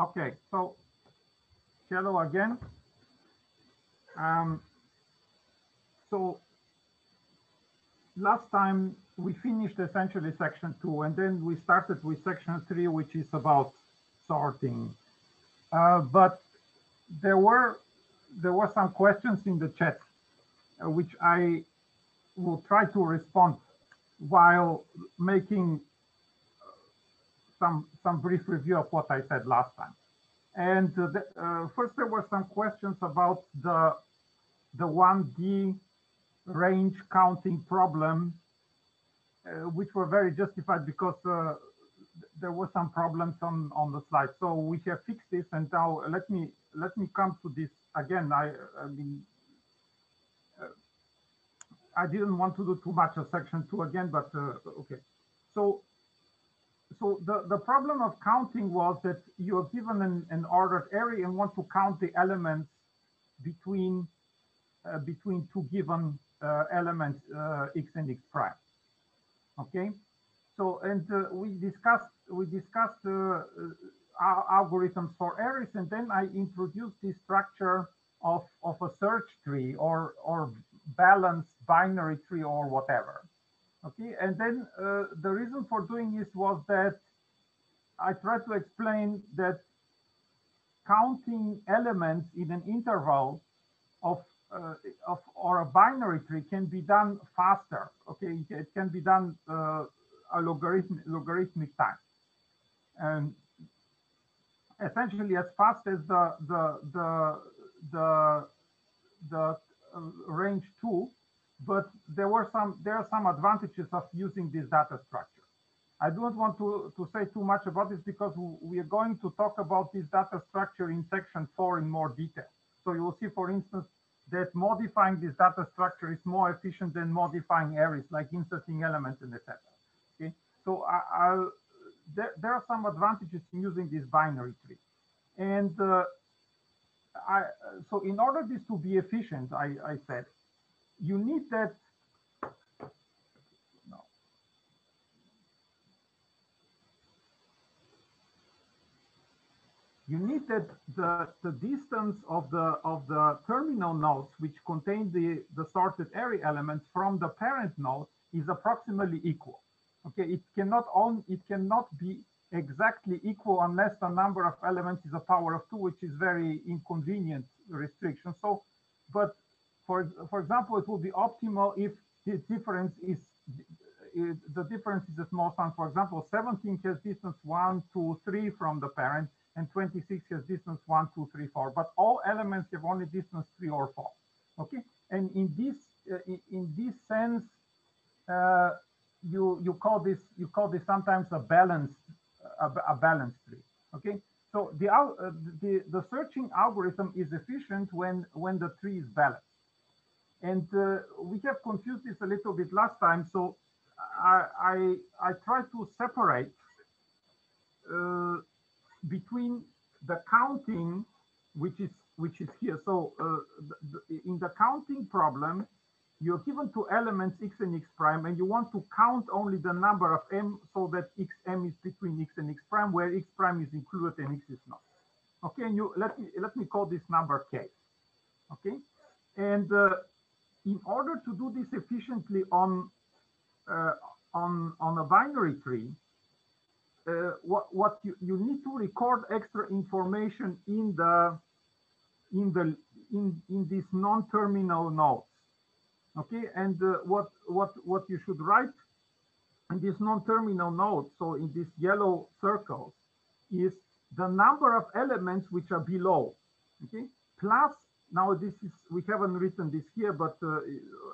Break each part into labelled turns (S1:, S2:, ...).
S1: Okay, so hello again. Um, so last time we finished essentially section two, and then we started with section three, which is about sorting. Uh, but there were there were some questions in the chat, uh, which I will try to respond while making some some brief review of what I said last time. And uh, the, uh, first, there were some questions about the the 1D range counting problem, uh, which were very justified because there were some problems on on the slide. So we have fixed this, and now let me let me come to this again. I, I mean. I didn't want to do too much of section two again, but uh, okay. So so the, the problem of counting was that you are given an, an ordered array and want to count the elements between uh, between two given uh, elements uh, x and x prime. Okay, so and uh, we discussed we discussed uh, uh, algorithms for arrays, and then I introduced this structure of of a search tree or or balanced binary tree or whatever. Okay, and then uh, the reason for doing this was that I tried to explain that counting elements in an interval of, uh, of or a binary tree can be done faster. Okay, it can be done uh, a logarithm, logarithmic time, and essentially as fast as the the the the the uh, range two but there were some there are some advantages of using this data structure. I don't want to, to say too much about this because we are going to talk about this data structure in section four in more detail. So you will see, for instance, that modifying this data structure is more efficient than modifying arrays like inserting elements and etc. Okay, so I, will there, there are some advantages in using this binary tree, and uh, I so in order this to be efficient, I, I said you need that. No. you need that the the distance of the of the terminal nodes which contain the the sorted array elements from the parent node is approximately equal. Okay it cannot on it cannot be exactly equal unless the number of elements is a power of two which is very inconvenient restriction. So but for, for example, it will be optimal if the difference is the difference is a small sum. For example, 17 has distance 1, 2, 3 from the parent, and 26 has distance 1, 2, 3, 4. But all elements have only distance 3 or 4. Okay, and in this uh, in this sense, uh, you you call this you call this sometimes a balanced a, a balanced tree. Okay, so the uh, the the searching algorithm is efficient when when the tree is balanced. And uh, we have confused this a little bit last time. So I, I, I try to separate uh, between the counting, which is which is here. So uh, the, in the counting problem, you're given two elements x and x prime, and you want to count only the number of m so that xm is between x and x prime, where x prime is included and x is not. Okay, and you let me let me call this number k. Okay, and uh, in order to do this efficiently on uh, on on a binary tree, uh, what what you, you need to record extra information in the in the in in these non-terminal nodes. Okay, and uh, what what what you should write in this non-terminal node, so in this yellow circles, is the number of elements which are below. Okay, plus now this is, we haven't written this here, but uh,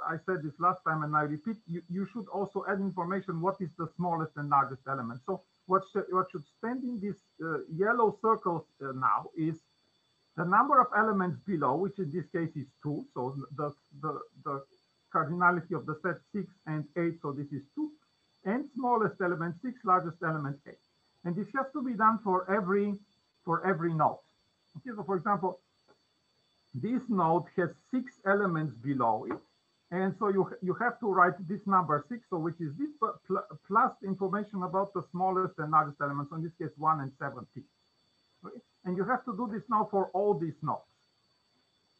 S1: I said this last time and I repeat, you, you should also add information, what is the smallest and largest element. So what, what should stand in this uh, yellow circles uh, now is the number of elements below, which in this case is two. So the, the, the cardinality of the set six and eight, so this is two. And smallest element, six, largest element, eight. And this has to be done for every, for every node. Okay, so for example, this node has six elements below it. And so you, you have to write this number six, so which is this pl plus information about the smallest and largest elements, so in this case, one and 17. Okay? And you have to do this now for all these nodes.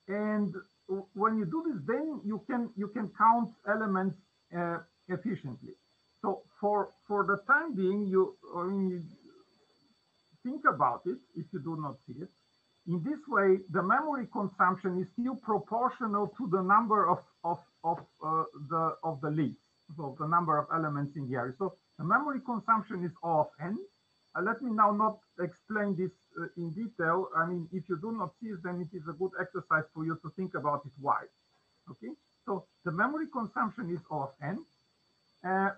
S1: And when you do this, then you can you can count elements uh, efficiently. So for for the time being, you I mean, you think about it if you do not see it. In this way, the memory consumption is still proportional to the number of of of uh, the of the leaves, so the number of elements in the array. So the memory consumption is O of n. Uh, let me now not explain this uh, in detail. I mean, if you do not see it, then it is a good exercise for you to think about it why. Okay, so the memory consumption is O of n. Uh,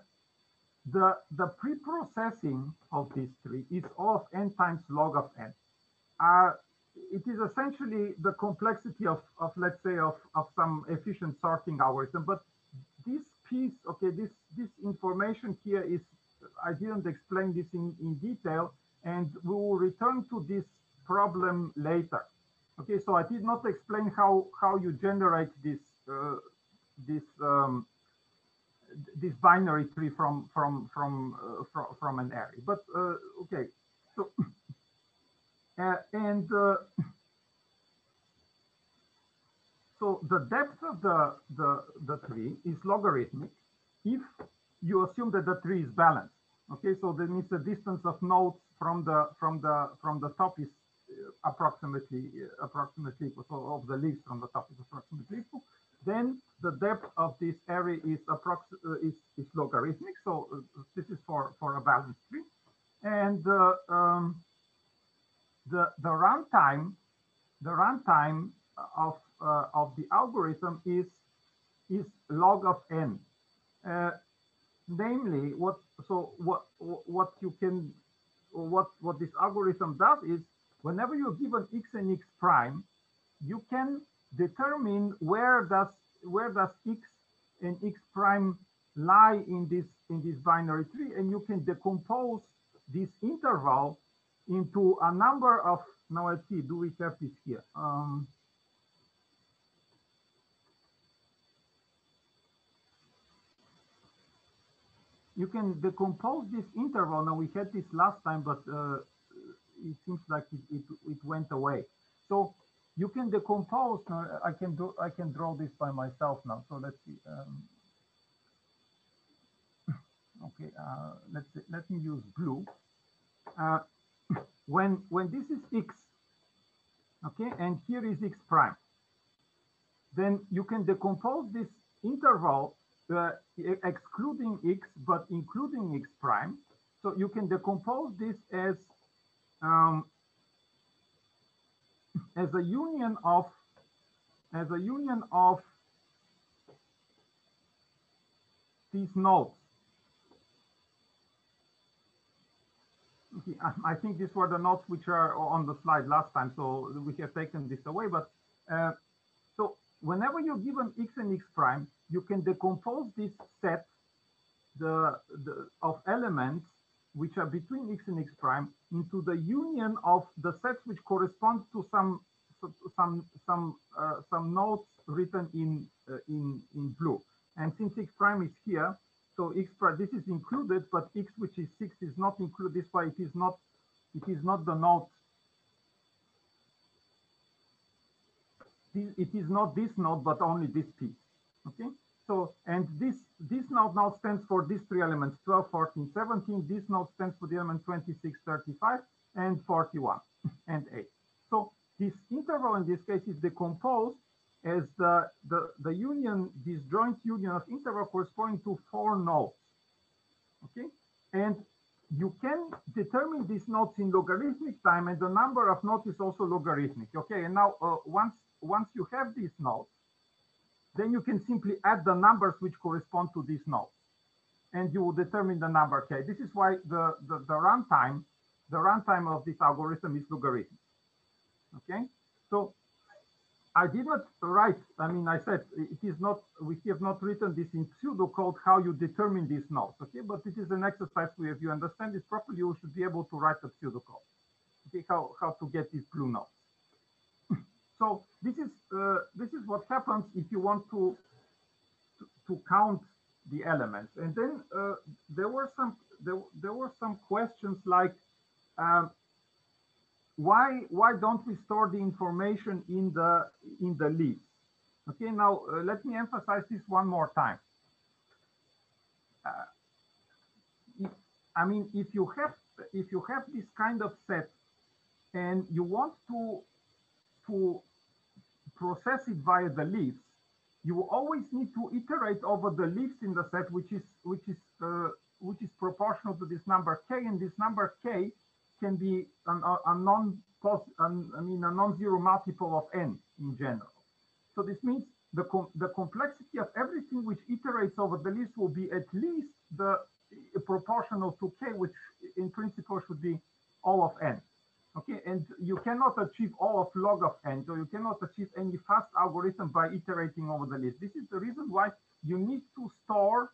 S1: the the pre-processing of this tree is O of n times log of n. Uh, it is essentially the complexity of, of let's say of, of some efficient sorting algorithm but this piece okay this this information here is i didn't explain this in in detail and we will return to this problem later. Okay so i did not explain how how you generate this uh, this um, this binary tree from from from uh, from, from an array but uh, okay so and uh, so the depth of the, the, the tree is logarithmic if you assume that the tree is balanced. Okay, so that means the distance of nodes from the from the from the top is uh, approximately uh, approximately equal. So of the leaves from the top is approximately equal. Then the depth of this array is approx is, is logarithmic. So this is for for a balanced tree, and uh, um, the the runtime the runtime of uh, of the algorithm is is log of n. Uh, namely, what so what what you can what what this algorithm does is whenever you're given x and x prime, you can determine where does where does x and x prime lie in this in this binary tree, and you can decompose this interval into a number of, now let's see, do we have this here? Um, you can decompose this interval. Now we had this last time, but uh, it seems like it, it, it, went away. So you can decompose. Now I can do. I can draw this by myself now. So let's see. Um, okay. Uh, let's let me use blue. Uh, when when this is x okay and here is x prime then you can decompose this interval uh, excluding x but including x prime. So you can decompose this as um, as a union of as a union of these nodes I think these were the notes which are on the slide last time, so we have taken this away. But uh, so whenever you're given x and x prime, you can decompose this set the, the of elements which are between x and x prime into the union of the sets which correspond to some some some uh, some notes written in uh, in in blue. And since x prime is here, so x prime, this is included, but x, which is 6, is not included. This why it is not, it is not the node. It is not this node, but only this piece. Okay. So, and this this node now stands for these three elements, 12, 14, 17. This node stands for the element 26, 35, and 41, and 8. So this interval in this case is decomposed as the, the, the union, this joint union of interval corresponding to four nodes. Okay, and you can determine these nodes in logarithmic time, and the number of nodes is also logarithmic. Okay, and now uh, once once you have these nodes, then you can simply add the numbers which correspond to these nodes, and you will determine the number k. This is why the the, the runtime the runtime of this algorithm is logarithmic. Okay, so I did not write, I mean, I said it is not, we have not written this in pseudocode how you determine these nodes, okay? But this is an exercise where if you understand this properly, you should be able to write the pseudocode, okay? How, how to get these blue nodes. so this is, uh, this is what happens if you want to, to, to count the elements. And then uh, there were some, there, there were some questions like, um, why why don't we store the information in the in the leaves? Okay, now uh, let me emphasize this one more time. Uh, I mean, if you have if you have this kind of set and you want to to process it via the leaves, you always need to iterate over the leaves in the set, which is which is uh, which is proportional to this number k, and this number k can be an, a, a non an, I mean a non-zero multiple of n in general. So this means the com the complexity of everything which iterates over the list will be at least the proportional to k, which in principle should be O of n. Okay, and you cannot achieve O of log of n, so you cannot achieve any fast algorithm by iterating over the list. This is the reason why you need to store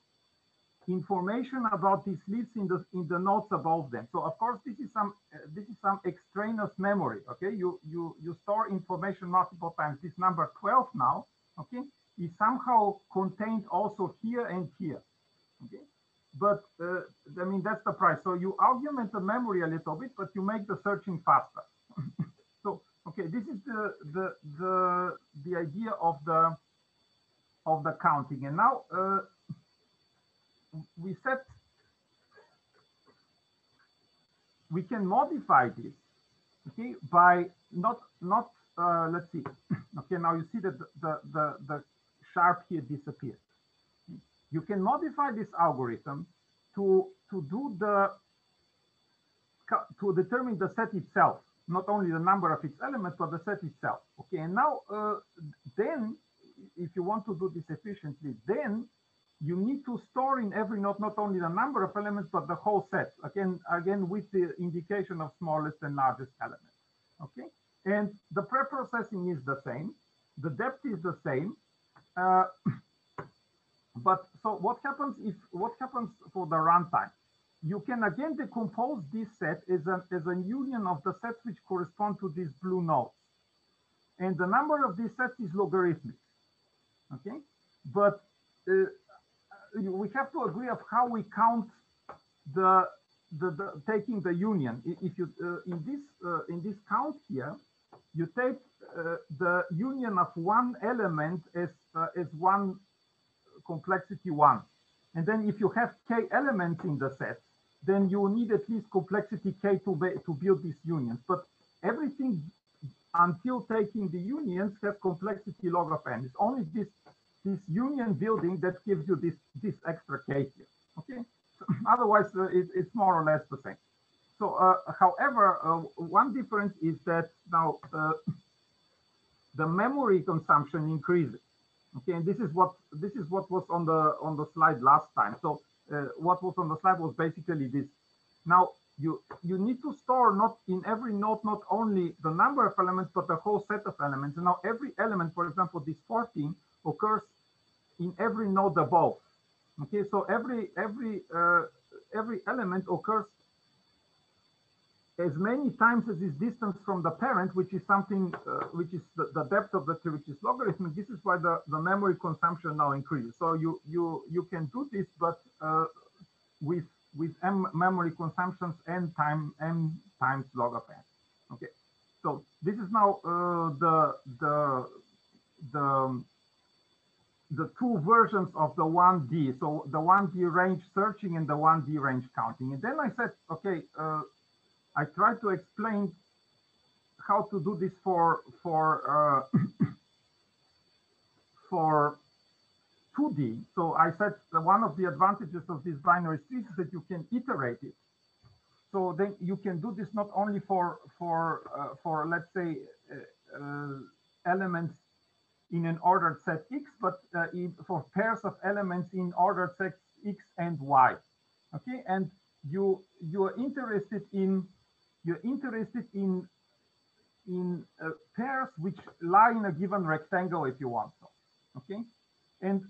S1: information about these leaves in the in the nodes above them. So of course this is some uh, this is some extraneous memory. Okay, you you you store information multiple times. This number 12 now, okay, is somehow contained also here and here. Okay, but uh, I mean that's the price. So you augment the memory a little bit, but you make the searching faster. so okay, this is the the the the idea of the of the counting, and now. Uh, we set we can modify this okay by not not uh, let's see. Okay now you see that the, the the, sharp here disappeared. You can modify this algorithm to to do the to determine the set itself not only the number of its elements but the set itself okay? And now uh, then if you want to do this efficiently then you need to store in every node not only the number of elements but the whole set again again with the indication of smallest and largest element okay? And the pre-processing is the same. The depth is the same. Uh, but so what happens if what happens for the runtime? You can again decompose this set as a as a union of the sets which correspond to these blue nodes. And the number of these sets is logarithmic okay? But uh, we have to agree of how we count the the, the taking the union. If you uh, in this uh, in this count here, you take uh, the union of one element as as one complexity one, and then if you have k elements in the set, then you need at least complexity k to be, to build these unions. But everything until taking the unions has complexity log of n. It's only this this union building that gives you this this extra k here. Okay, so otherwise uh, it, it's more or less the same. So, uh, however, uh, one difference is that now uh, the memory consumption increases. Okay, and this is what this is what was on the on the slide last time. So, uh, what was on the slide was basically this. Now you you need to store not in every node not only the number of elements but the whole set of elements. And now every element, for example, this 14 occurs in every node above. Okay, so every every uh, every element occurs as many times as is distance from the parent, which is something uh, which is the, the, depth of the tree, which is logarithmic. This is why the, the memory consumption now increases. So you you you can do this, but uh, with with m memory consumptions n time n times log of n. Okay, so this is now uh, the the the the two versions of the 1D. So the 1D range searching and the 1D range counting. And then I said, okay, uh, I tried to explain how to do this for for uh, for 2D. So I said one of the advantages of this binary trees is that you can iterate it. So then you can do this not only for for uh, for let's say uh, uh elements in an ordered set X, but uh, for pairs of elements in ordered sets X and Y. Okay, and you you are interested in you're interested in in uh, pairs which lie in a given rectangle if you want so. Okay, and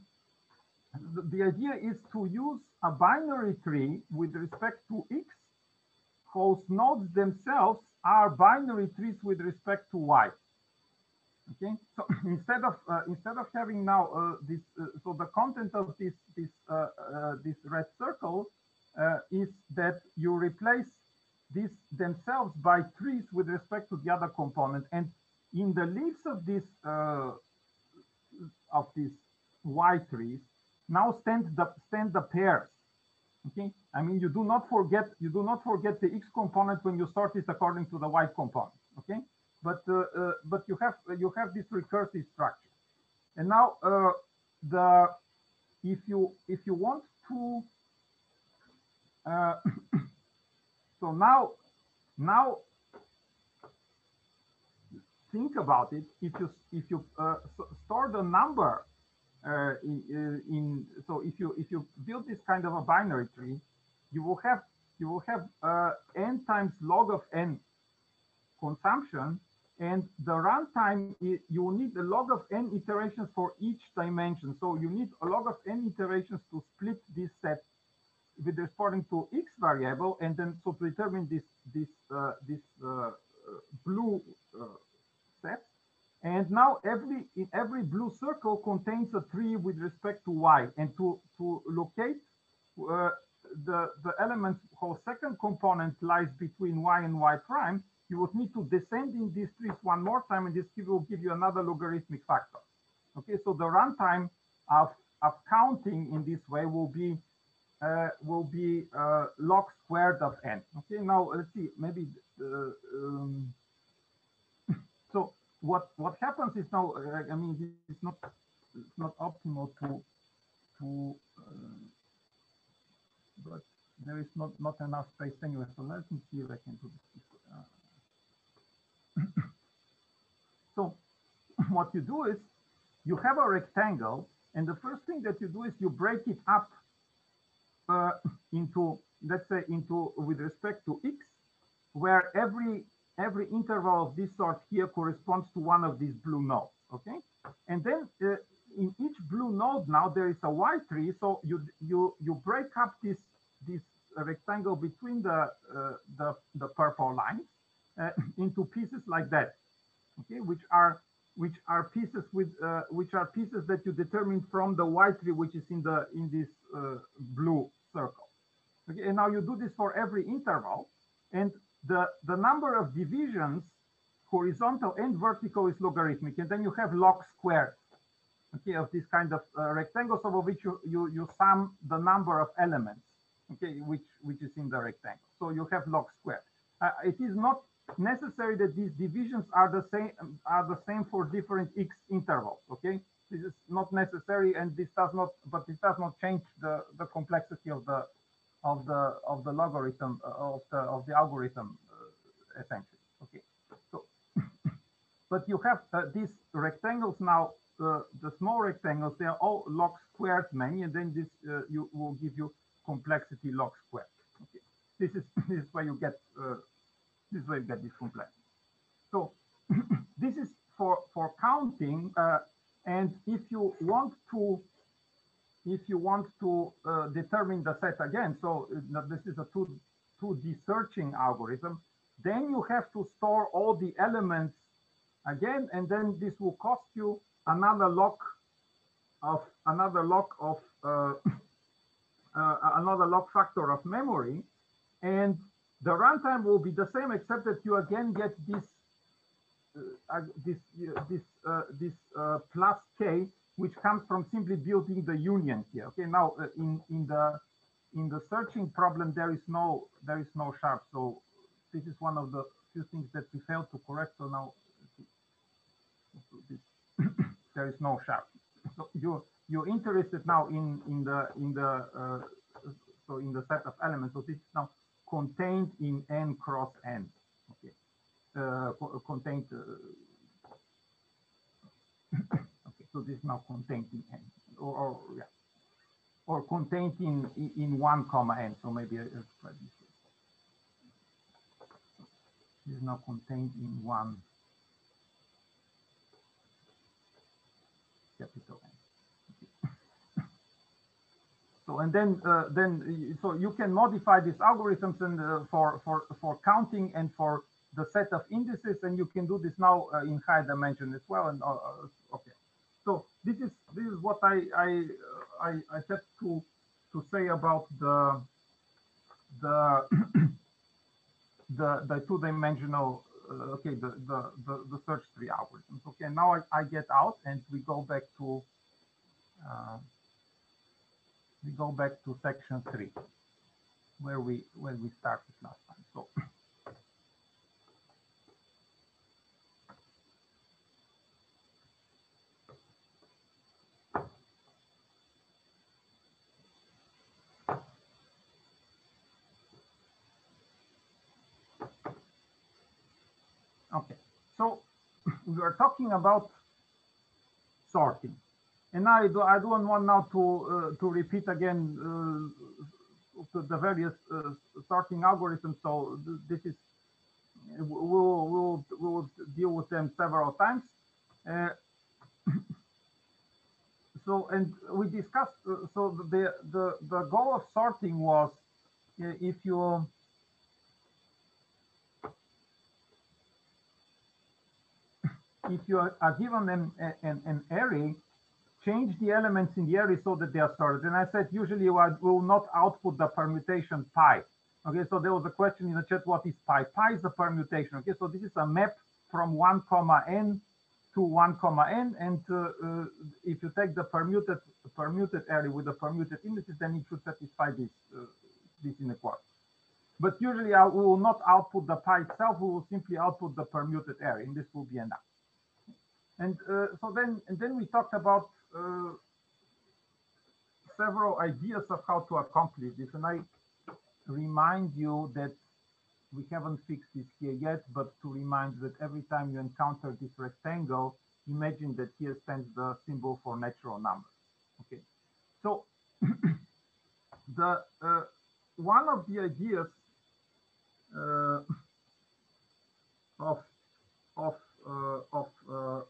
S1: the, the idea is to use a binary tree with respect to X whose nodes themselves are binary trees with respect to Y. Okay, so instead of uh, instead of having now uh, this, uh, so the content of this this uh, uh, this red circle uh, is that you replace these themselves by trees with respect to the other component. And in the leaves of this of these Y trees now stand the stand the pairs. Okay, I mean you do not forget you do not forget the X component when you sort it according to the Y component. Okay, but uh, uh, but you have you have this recursive structure, and now uh, the if you if you want to so now now think about it. If you if you uh, store the number uh, in, in, so if you if you build this kind of a binary tree you will have you will have uh, n times log of n consumption and the runtime you need a log of n iterations for each dimension. So you need a log of n iterations to split this set with responding to x variable and then so to determine this this uh, this uh, blue uh, set. And now every in every blue circle contains a tree with respect to y. And to to locate uh, the the element whose second component lies between y and y prime you would need to descend in these trees one more time and this will give you another logarithmic factor okay so the runtime of of counting in this way will be uh, will be uh, log squared of n. Okay, now let's see, maybe, uh, um, so what what happens is now, uh, I mean, it's not it's not optimal to, to but there is not, not enough space anyway, so let me see if I can do this. So what you do is, you have a rectangle, and the first thing that you do is you break it up uh, into let's say into with respect to x where every every interval of this sort here corresponds to one of these blue nodes okay? And then uh, in each blue node now there is a y tree so you you you break up this this rectangle between the uh, the the purple lines into pieces like that okay which are which are pieces with uh, which are pieces that you determine from the y tree which is in the in this uh, blue circle. Okay and now you do this for every interval and the the number of divisions horizontal and vertical is logarithmic and then you have log squared okay of this kind of uh, rectangles over which you, you you sum the number of elements okay which which is in the rectangle. So you have log squared. Uh, it is not necessary that these divisions are the same are the same for different x intervals okay? This is not necessary and this does not but this does not change the the complexity of the of the of the logarithm uh, of the of the algorithm uh, essentially okay? So but you have uh, these rectangles now uh, the small rectangles they are all log squared many and then this uh, you will give you complexity log squared okay? This is this is where you get uh, this is where you get this complexity. So this is for, for counting. Uh, and if you want to, if you want to uh, determine the set again, so uh, this is a 2, 2D searching algorithm, then you have to store all the elements again, and then this will cost you another lock of another lock of uh, uh, another log factor of memory, and the runtime will be the same, except that you again get this uh, this uh, this uh, this uh, plus k, which comes from simply building the union here. Okay, now uh, in in the in the searching problem there is no there is no sharp. So this is one of the few things that we failed to correct. So now there is no sharp. So you you're interested now in in the in the uh, so in the set of elements. So this is now contained in n cross n. Okay, uh, contained. Uh, okay, so this is now contained in n, or, or yeah, or contained in in one comma n. So maybe I'll try this. This is now contained in one capital N. So and then uh, then so you can modify these algorithms and uh, for for for counting and for the set of indices, and you can do this now uh, in high dimension as well. And uh, uh, okay, so this is this is what I I I, I had to to say about the the the, the two-dimensional, uh, okay, the, the, the, the, search tree algorithms. Okay, now I, I get out and we go back to, uh, we go back to section three, where we, where we started last time. So. Okay, so we are talking about sorting, and I do I don't want now to uh, to repeat again uh, the various uh, sorting algorithms. So this is we'll we'll we'll deal with them several times. So and we discussed uh, so the the the goal of sorting was uh, if you if you are given an, an, an, array, change the elements in the array so that they are sorted. And I said, usually I will not output the permutation pi. Okay, so there was a question in the chat, what is pi? Pi is the permutation. Okay, so this is a map from 1 comma n to 1 comma n. And uh, uh, if you take the permuted permuted array with the permuted indices, then it should satisfy this, uh, this inequality. But usually I will not output the pi itself, we will simply output the permuted array, and this will be enough. And uh, so then, and then we talked about uh, several ideas of how to accomplish this. And I remind you that we haven't fixed this here yet, but to remind that every time you encounter this rectangle, imagine that here stands the symbol for natural numbers. Okay, so the uh, one of the ideas uh, of of uh, of uh,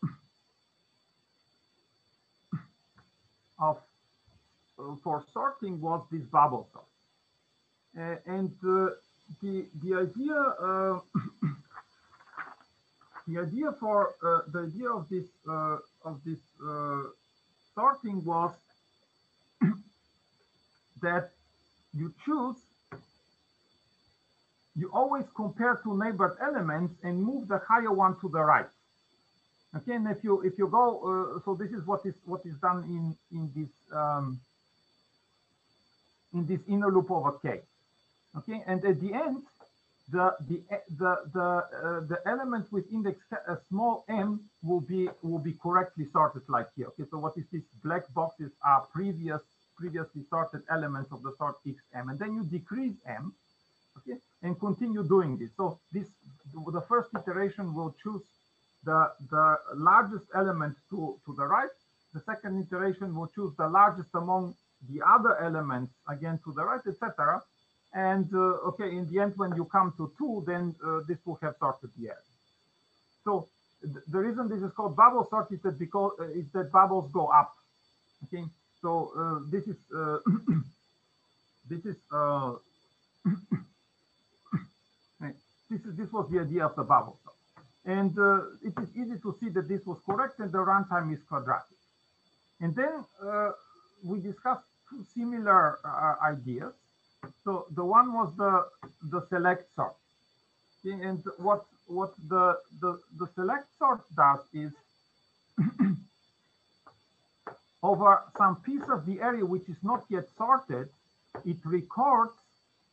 S1: of uh, for sorting was this bubble sort. and the the idea the idea for uh, the idea of this uh, of this uh, sorting was that you choose you always compare two neighbored elements and move the higher one to the right. Okay, and if you if you go, uh, so this is what is what is done in in this um, in this inner loop over k. Okay, and at the end, the the the the uh, the element with index a small m will be will be correctly sorted like here. Okay, so what is this black boxes are previous previously sorted elements of the sort xm, and then you decrease m okay, and continue doing this. So this, the first iteration will choose the, the largest element to, to the right. The second iteration will choose the largest among the other elements, again, to the right, etc. And uh, okay, in the end, when you come to two, then uh, this will have sorted the array. So th the reason this is called bubble sort is that because uh, is that bubbles go up. Okay, so uh, this is uh, this is uh, this is this was the idea of the bubble. And uh, it is easy to see that this was correct and the runtime is quadratic. And then uh, we discussed two similar uh, ideas. So the one was the, the select sort. And what what the, the, the select sort does is over some piece of the array which is not yet sorted, it records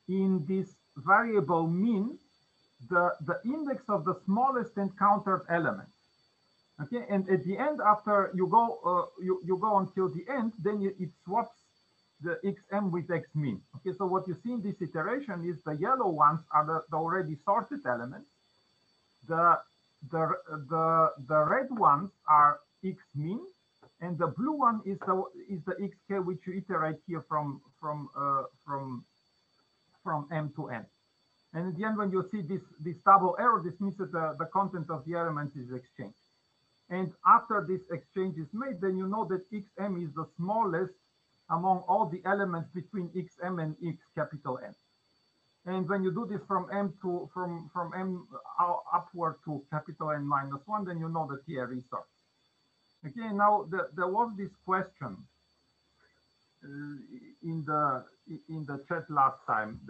S1: in this variable min the, the index of the smallest encountered element. Okay, and at the end, after you go uh, you, you go until the end, then you, it swaps the xm with x xmin. Okay, so what you see in this iteration is the yellow ones are the, the already sorted elements. The the the the red ones are x xmin, and the blue one is the is the xk which you iterate here from from uh, from from m to n. And at the end, when you see this, this double arrow, this means that the, the content of the element is exchanged. And after this exchange is made, then you know that xm is the smallest among all the elements between xm and x capital N. And when you do this from m to from from m upward to capital N minus one, then you know that here is sorted. Okay, now the, there was this question in the in the chat last time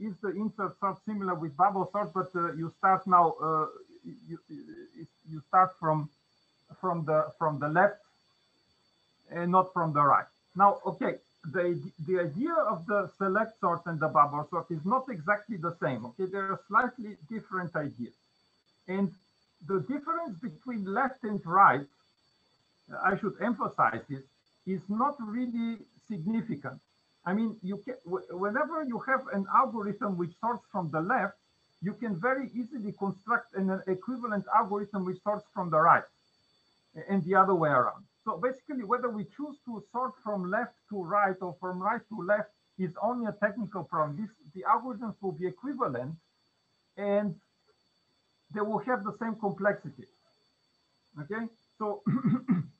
S1: is the insert sort similar with bubble sort, but uh, you start now, uh, you, you start from from the from the left and not from the right. Now, okay, the the idea of the select sort and the bubble sort is not exactly the same. Okay, there are slightly different ideas, and the difference between left and right, I should emphasize this, is not really significant. I mean, you can whenever you have an algorithm which sorts from the left, you can very easily construct an equivalent algorithm which sorts from the right and the other way around. So basically, whether we choose to sort from left to right or from right to left is only a technical problem. This, the algorithms will be equivalent and they will have the same complexity. Okay, so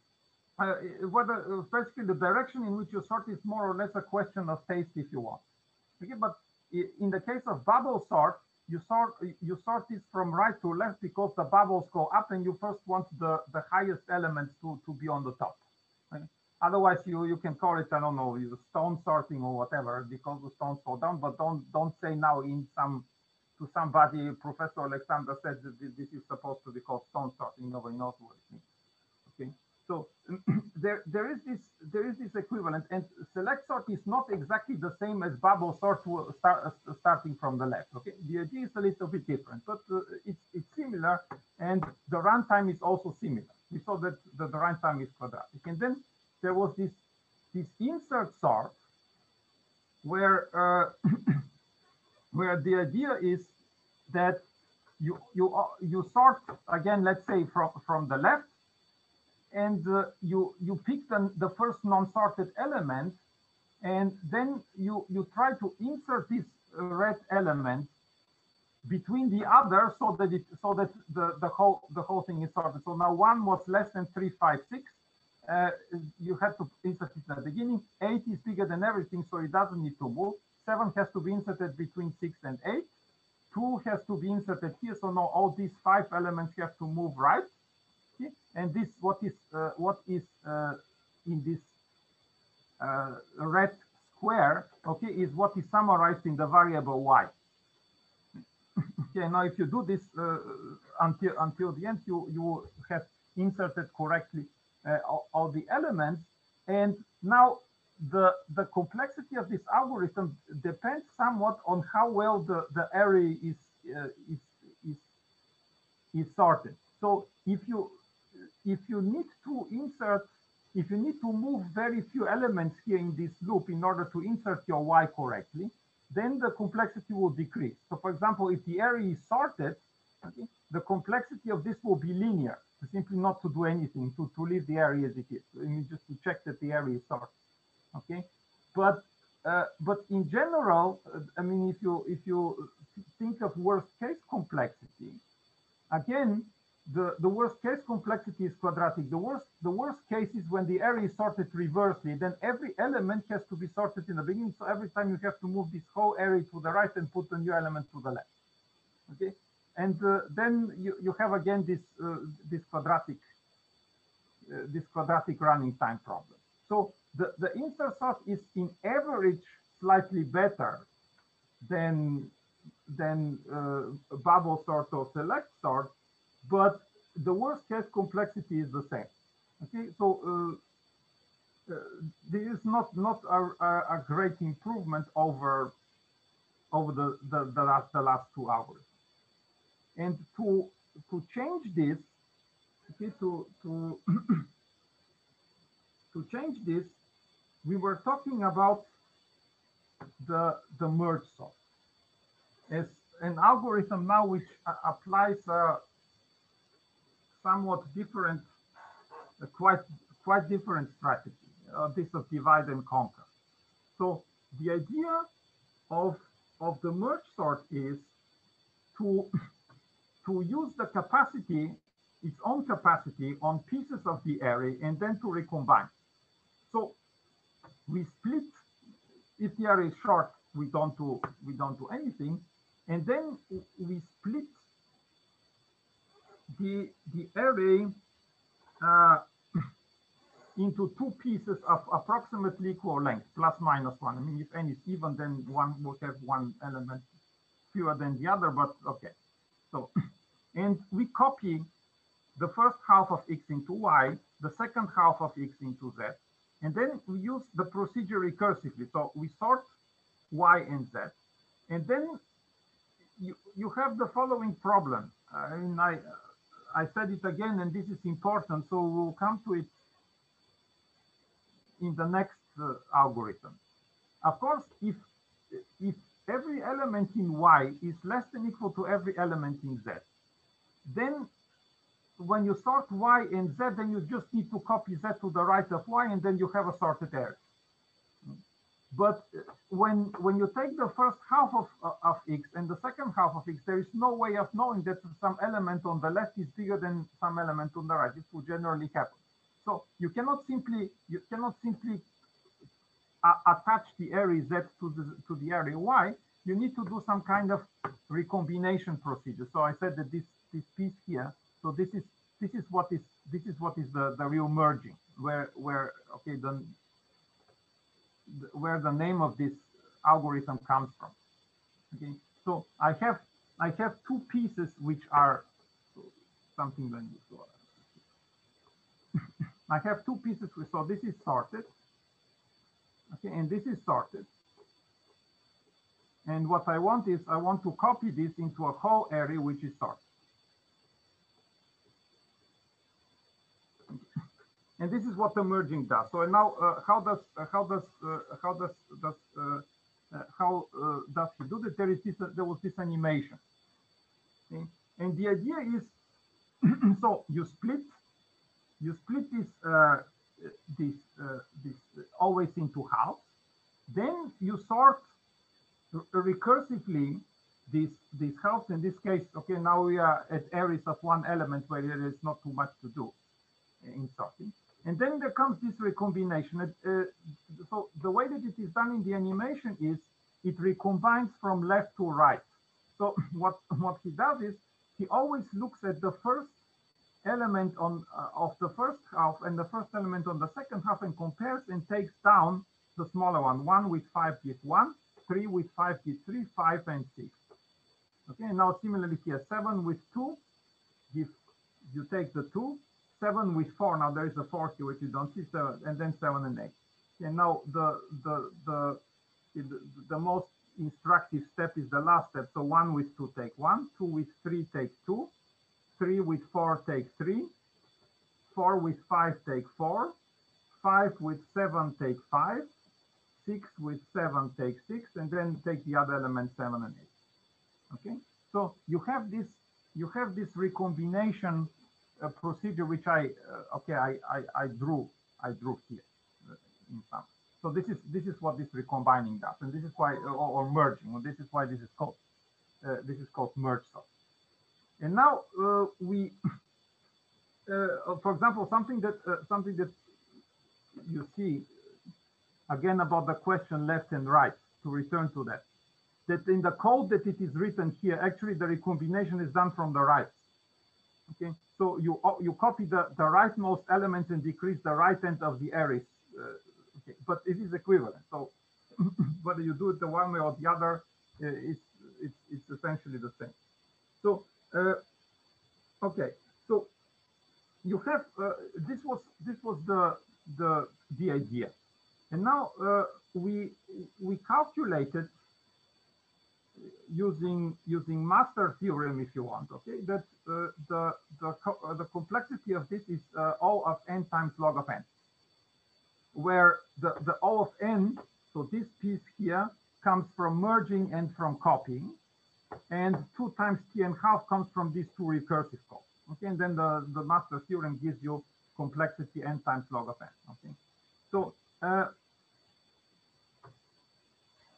S1: uh, whether basically the direction in which you sort is more or less a question of taste, if you want. Okay, but in the case of bubble sort, you sort you sort this from right to left because the bubbles go up and you first want the the highest elements to to be on the top. Otherwise you you can call it i don't know stone sorting or whatever because the stones fall down but don't don't say now in some to somebody professor alexander said that this is supposed to be called stone sorting nobody knows what it means so there, there is this there is this equivalent, and select sort is not exactly the same as bubble sort start, uh, starting from the left. Okay, the idea is a little bit different, but uh, it's it's similar, and the runtime is also similar. We saw that the, the runtime is quadratic, and then there was this this insert sort where uh, where the idea is that you you you sort again, let's say from from the left and uh, you you pick the, the first non-sorted element and then you you try to insert this red element between the other so that it so that the the whole the whole thing is sorted. So now one was less than three five six. Uh, you have to insert it at the beginning. Eight is bigger than everything so it doesn't need to move. Seven has to be inserted between six and eight. Two has to be inserted here so now all these five elements have to move right and this what is uh, what is uh, in this uh, red square okay is what is summarized in the variable y. Okay now if you do this uh, until until the end you you have inserted correctly uh, all, all, the elements. And now the the complexity of this algorithm depends somewhat on how well the the array is uh, is is is sorted. So if you if you need to insert, if you need to move very few elements here in this loop in order to insert your Y correctly, then the complexity will decrease. So for example, if the array is sorted, okay, the complexity of this will be linear, simply not to do anything, to, to leave the array as it is. So you just to check that the array is sorted. Okay. But uh, but in general, uh, I mean, if you if you think of worst case complexity, again, the, the worst case complexity is quadratic. The worst, the worst case is when the array is sorted reversely. Then every element has to be sorted in the beginning. So every time you have to move this whole array to the right and put a new element to the left. Okay, and uh, then you, you have again this uh, this quadratic uh, this quadratic running time problem. So the the insert sort is in average slightly better than than uh, bubble sort or select sort, but the worst case complexity is the same. Okay, so uh, uh, there is not not a, a, great improvement over over the, the, the last the last two hours. And to to change this, okay, to to to change this, we were talking about the the merge sort as an algorithm now which uh, applies a somewhat different, uh, quite quite different strategy. Uh, this of divide and conquer. So the idea of of the merge sort is to to use the capacity, its own capacity on pieces of the array and then to recombine. So we split if the array is short, we don't do we don't do anything, and then we split the the array uh, into two pieces of approximately equal length, plus minus one. I mean, if n is even, then one will have one element fewer than the other, but okay. So, and we copy the first half of x into y, the second half of x into z, and then we use the procedure recursively. So we sort y and z, and then you, you have the following problem. I mean, I, I said it again, and this is important, so we'll come to it in the next uh, algorithm. Of course, if, if every element in y is less than or equal to every element in z, then when you sort y and z, then you just need to copy z to the right of y, and then you have a sorted array. But when when you take the first half of, of x and the second half of x, there is no way of knowing that some element on the left is bigger than some element on the right. This will generally happen. So you cannot simply you cannot simply uh, attach the array z to the to the array y. You need to do some kind of recombination procedure. So I said that this this piece here. So this is this is what is this is what is the the real merging where where okay the where the name of this algorithm comes from. Okay, so I have I have two pieces which are something like this. I have two pieces. So this is sorted. Okay, and this is sorted. And what I want is I want to copy this into a whole array which is sorted. And this is what the merging does. So now, uh, how does uh, how does uh, how does does uh, uh, how uh, does he do that? There is this there was this animation, okay? and the idea is so you split you split this this this always into halves, then you sort recursively these these halves. In this case, okay, now we are at arrays of one element where there is not too much to do in sorting. And then there comes this recombination. Uh, so the way that it is done in the animation is it recombines from left to right. So what, what he does is he always looks at the first element on uh, of the first half and the first element on the second half and compares and takes down the smaller one. One with five gives one, three with five gives three, five and six. Okay, now similarly here, seven with two, if you take the two, seven with four. Now there is a four here which you don't see, so, and then seven and eight. And now the the the the, the most instructive step is the last step. So one with two take one, two with three take two, three with four take three, four with five take four, five with seven take five, six with seven take six, and then take the other element seven and eight. Okay, so you have this you have this recombination a procedure which I uh, okay I, I, I drew I drew here uh, in some. So this is this is what this recombining does, and this is why or, or merging. This is why this is called uh, this is called merge sort. And now we, for example, something that something that you see again about the question left and right. To return to that, that in the code that it is written here, actually the recombination is done from the right. Okay, so you uh, you copy the, the rightmost element and decrease the right end of the array. Uh, okay, but it is equivalent. So whether you do it the one way or the other, uh, it's, it's, it's essentially the same. So, uh, okay, so you have, uh, this was, this was the, the, the idea. And now uh, we, we calculated using using master theorem if you want okay? That uh, the the uh, the complexity of this is uh, o of n times log of n where the the o of n so this piece here comes from merging and from copying and 2 times t and half comes from these two recursive calls okay? And then the the master theorem gives you complexity n times log of n okay? So uh,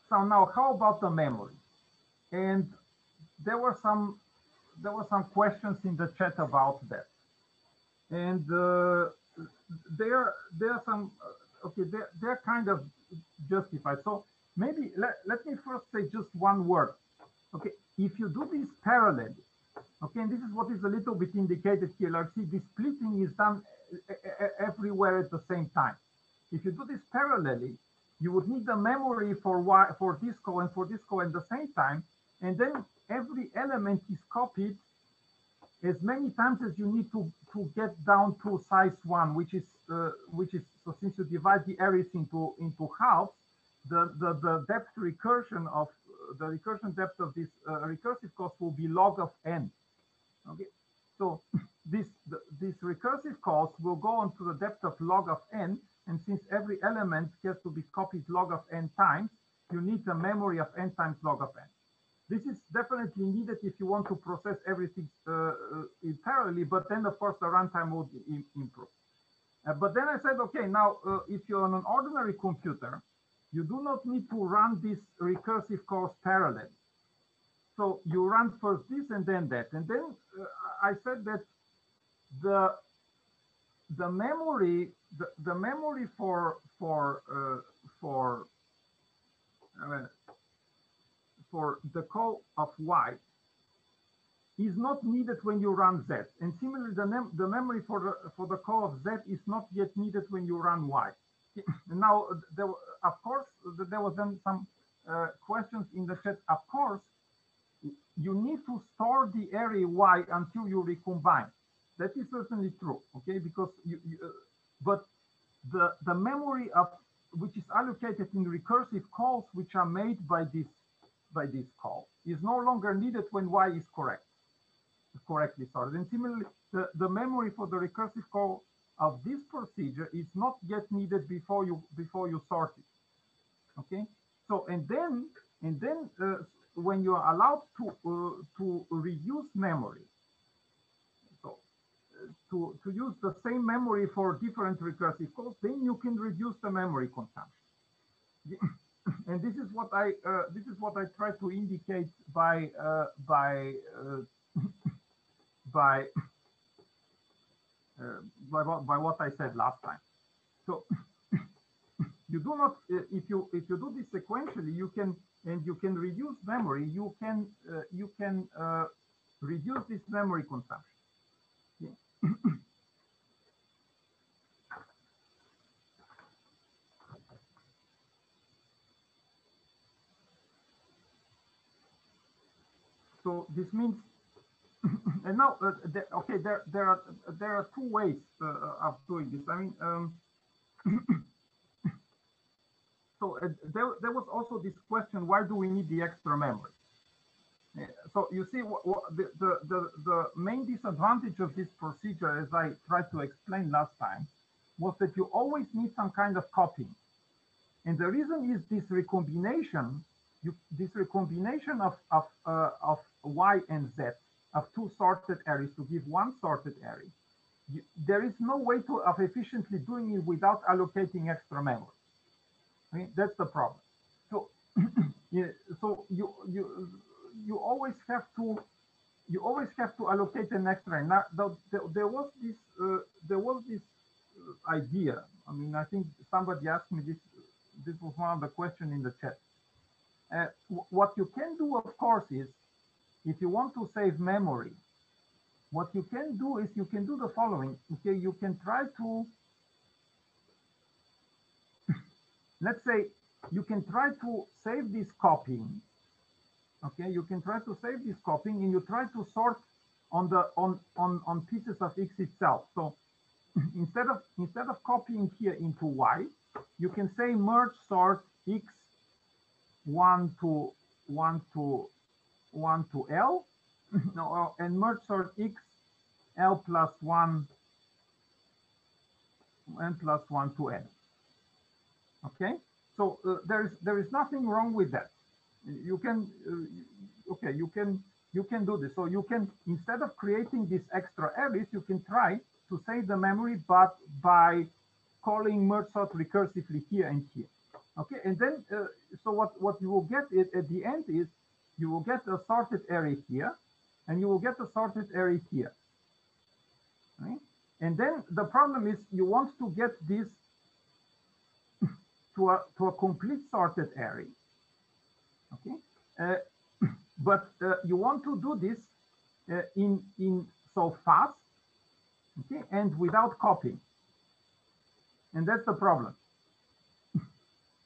S1: so now how about the memory and there were some there were some questions in the chat about that and uh, there there are some uh, okay they're, they're kind of justified so maybe let, let me first say just one word okay if you do this parallel Okay, and this is what is a little bit indicated here. Like, see, this splitting is done everywhere at the same time. If you do this parallelly, you would need the memory for y for this call and for this call at the same time, and then every element is copied as many times as you need to to get down to size one, which is uh, which is so since you divide the arrays into into halves, the the, the depth recursion of the recursion depth of this uh, recursive calls will be log of n. Okay, so this the, this recursive calls will go on to the depth of log of n, and since every element has to be copied log of n times, you need a memory of n times log of n. This is definitely needed if you want to process everything uh, uh, parallelly, but then of course the runtime would improve. Uh, but then I said, okay, now uh, if you're on an ordinary computer, you do not need to run this recursive calls parallel. So you run first this and then that. And then uh, I said that the the memory the, the memory for for uh, for for the call of y is not needed when you run z. And similarly, the, the memory for the for the call of z is not yet needed when you run y. now, there, of course, there was then some uh, questions in the chat. Of course, you need to store the array y until you recombine. That is certainly true, okay? Because you, you uh, but the the memory of which is allocated in recursive calls, which are made by this by this call is no longer needed when y is correct, correctly sorted. And similarly, the, the memory for the recursive call of this procedure is not yet needed before you before you sort it. Okay, so and then and then uh, when you are allowed to uh, to reuse memory, so uh, to to use the same memory for different recursive calls, then you can reduce the memory consumption. And this is what I uh, this is what I try to indicate by uh, by uh, by, uh, by what by what I said last time. So you do not uh, if you if you do this sequentially, you can and you can reduce memory. You can uh, you can reduce this memory consumption. Yeah. So this means, and now, uh, there, okay, there there are there are two ways uh, of doing this. I mean, um, so uh, there there was also this question: Why do we need the extra memory? Uh, so you see, the, the the the main disadvantage of this procedure, as I tried to explain last time, was that you always need some kind of copying, and the reason is this recombination you, this recombination of, of, uh, of y and z of two sorted arrays to give one sorted array, you, there is no way to of efficiently doing it without allocating extra memory. I mean, that's the problem. So, so you you you always have to you always have to allocate an extra. Now, there, was this uh, there was this uh, idea. I mean, I think somebody asked me this. This was one of the questions in the chat uh, what you can do, of course, is if you want to save memory, what you can do is you can do the following. Okay, you can try to, let's say, you can try to save this copying. Okay, you can try to save this copying and you try to sort on the on on on pieces of x itself. So instead of instead of copying here into y, you can say merge sort x 1 to 1 to 1 to L no, and merge sort X L plus 1 n plus 1 to n. Okay, so uh, there is there is nothing wrong with that. You can uh, okay, you can you can do this. So you can instead of creating these extra arrays, you can try to save the memory, but by calling merge sort recursively here and here. Okay, and then uh, so what what you will get it at the end is you will get a sorted array here, and you will get a sorted array here. Right? And then the problem is you want to get this to a to a complete sorted array. Okay, uh, but uh, you want to do this uh, in in so fast, okay, and without copying, and that's the problem.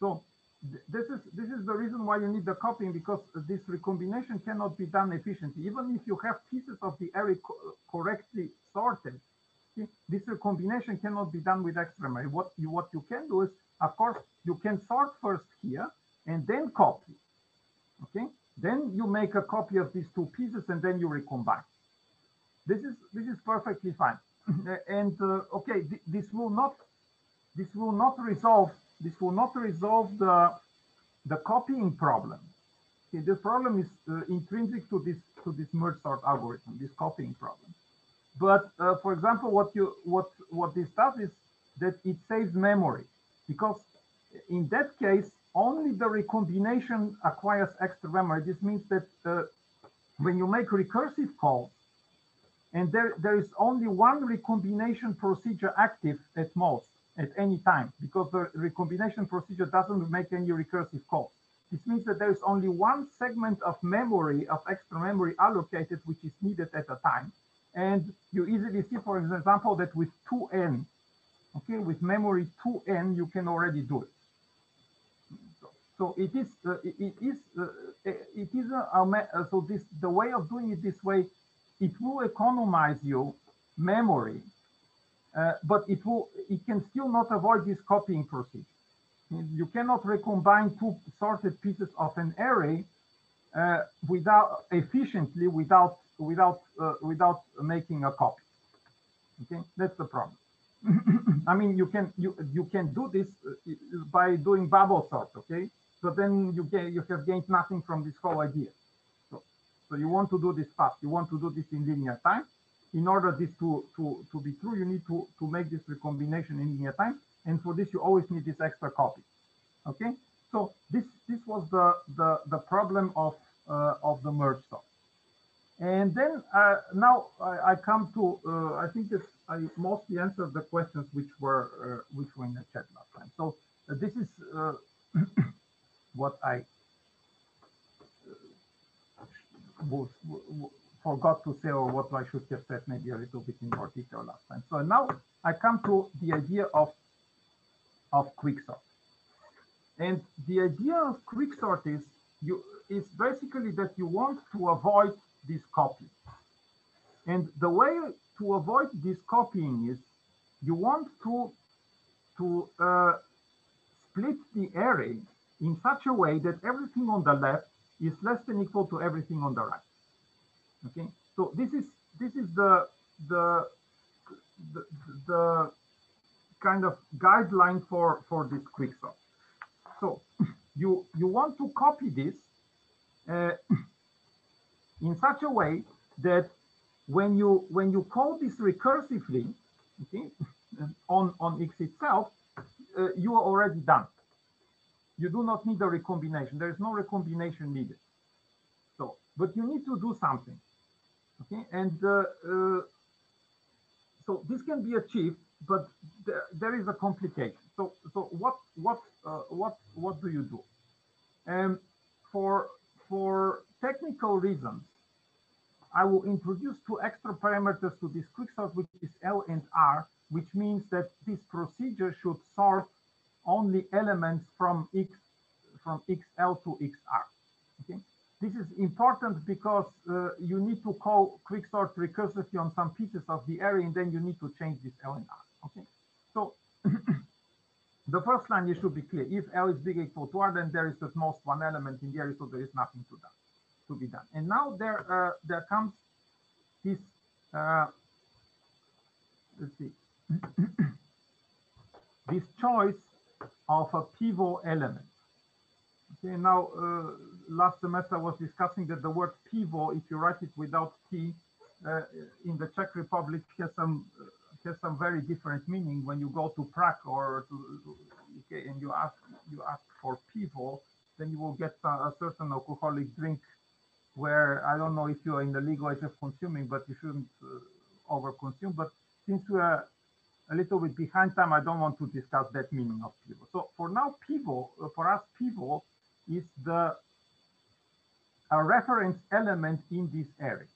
S1: So th this is this is the reason why you need the copying because this recombination cannot be done efficiently. Even if you have pieces of the array co correctly sorted, this recombination cannot be done with extra. What you what you can do is, of course, you can sort first here and then copy. Okay, then you make a copy of these two pieces and then you recombine. This is this is perfectly fine. and uh, okay, th this will not this will not resolve this will not resolve the the copying problem. Okay, this problem is uh, intrinsic to this to this merge sort algorithm, this copying problem. But uh, for example, what you what what this does is that it saves memory because in that case only the recombination acquires extra memory. This means that uh, when you make recursive calls and there there is only one recombination procedure active at most at any time because the recombination procedure doesn't make any recursive calls. This means that there is only one segment of memory, of extra memory allocated, which is needed at a time. And you easily see, for example, that with 2n, okay, with memory 2n, you can already do it. So, it is, uh, it, is, uh, it is a, a, so this, the way of doing it this way, it will economize you memory uh, but it will it can still not avoid this copying procedure. You cannot recombine two sorted pieces of an array uh, without efficiently without without uh, without making a copy. Okay, that's the problem. I mean, you can you you can do this uh, by doing bubble sort. Okay, so then you get you have gained nothing from this whole idea. So so you want to do this fast. You want to do this in linear time in order this to, to, to be true, you need to, to make this recombination in linear time. And for this, you always need this extra copy. Okay, so this this was the the, the problem of uh, of the merge sort. And then uh, now I, I, come to uh, I think I mostly answered the questions which were uh, which were in the chat last time. So uh, this is uh, what I was forgot to say or what I should have said maybe a little bit in more detail last time. So now I come to the idea of, of quicksort. And the idea of quicksort is you is basically that you want to avoid this copy. And the way to avoid this copying is you want to to uh, split the array in such a way that everything on the left is less than equal to everything on the right. Okay, so this is this is the the the, the kind of guideline for for this quicksort. So you you want to copy this uh, in such a way that when you when you call this recursively, okay, on on x itself, uh, you are already done. You do not need a recombination. There is no recombination needed. So, but you need to do something. Okay, and uh, uh, so this can be achieved, but there, there is a complication. So, so what what uh, what what do you do? Um, for for technical reasons, I will introduce two extra parameters to this quicksort, which is L and R, which means that this procedure should sort only elements from X from XL to XR. This is important because uh, you need to call quicksort recursively on some pieces of the array, and then you need to change this L and R. Okay, so the first line you should be clear. If L is big equal to R, then there is at most one element in the array, so there is nothing to done to be done. And now there uh, there comes this. Uh, let's see. this choice of a pivot element. Okay, now uh, last semester was discussing that the word pivo, if you write it without T, uh, in the Czech Republic has some has some very different meaning when you go to Prague or to okay, and you ask you ask for pivo, then you will get a, a certain alcoholic drink where I don't know if you are in the legal age of consuming, but you shouldn't uh, overconsume. But since we are a little bit behind time, I don't want to discuss that meaning of pivo. So for now, pivot, uh, for us, pivo is the a reference element in this array.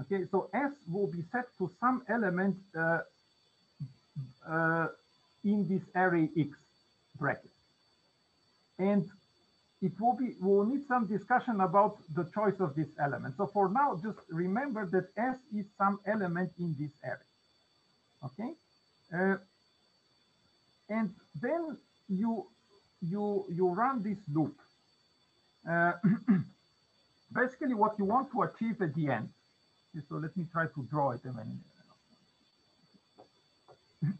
S1: Okay, so S will be set to some element uh, uh, in this array X bracket. And it will be, we'll need some discussion about the choice of this element. So for now, just remember that S is some element in this array. Okay. Uh, and then you, you, you run this loop. Basically what you want to achieve at the end. So let me try to draw it. Mean,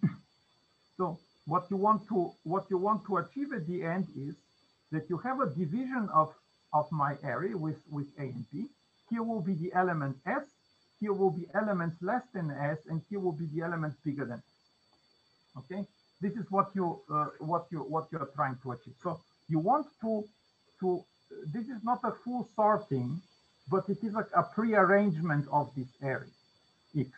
S1: so what you want to what you want to achieve at the end is that you have a division of of my array with with a and b. Here will be the element s. Here will be elements less than s, and here will be the elements bigger than. S. Okay, this is what you uh, what you what you are trying to achieve. So you want to to this is not a full sorting, but it is like a pre-arrangement of this array x,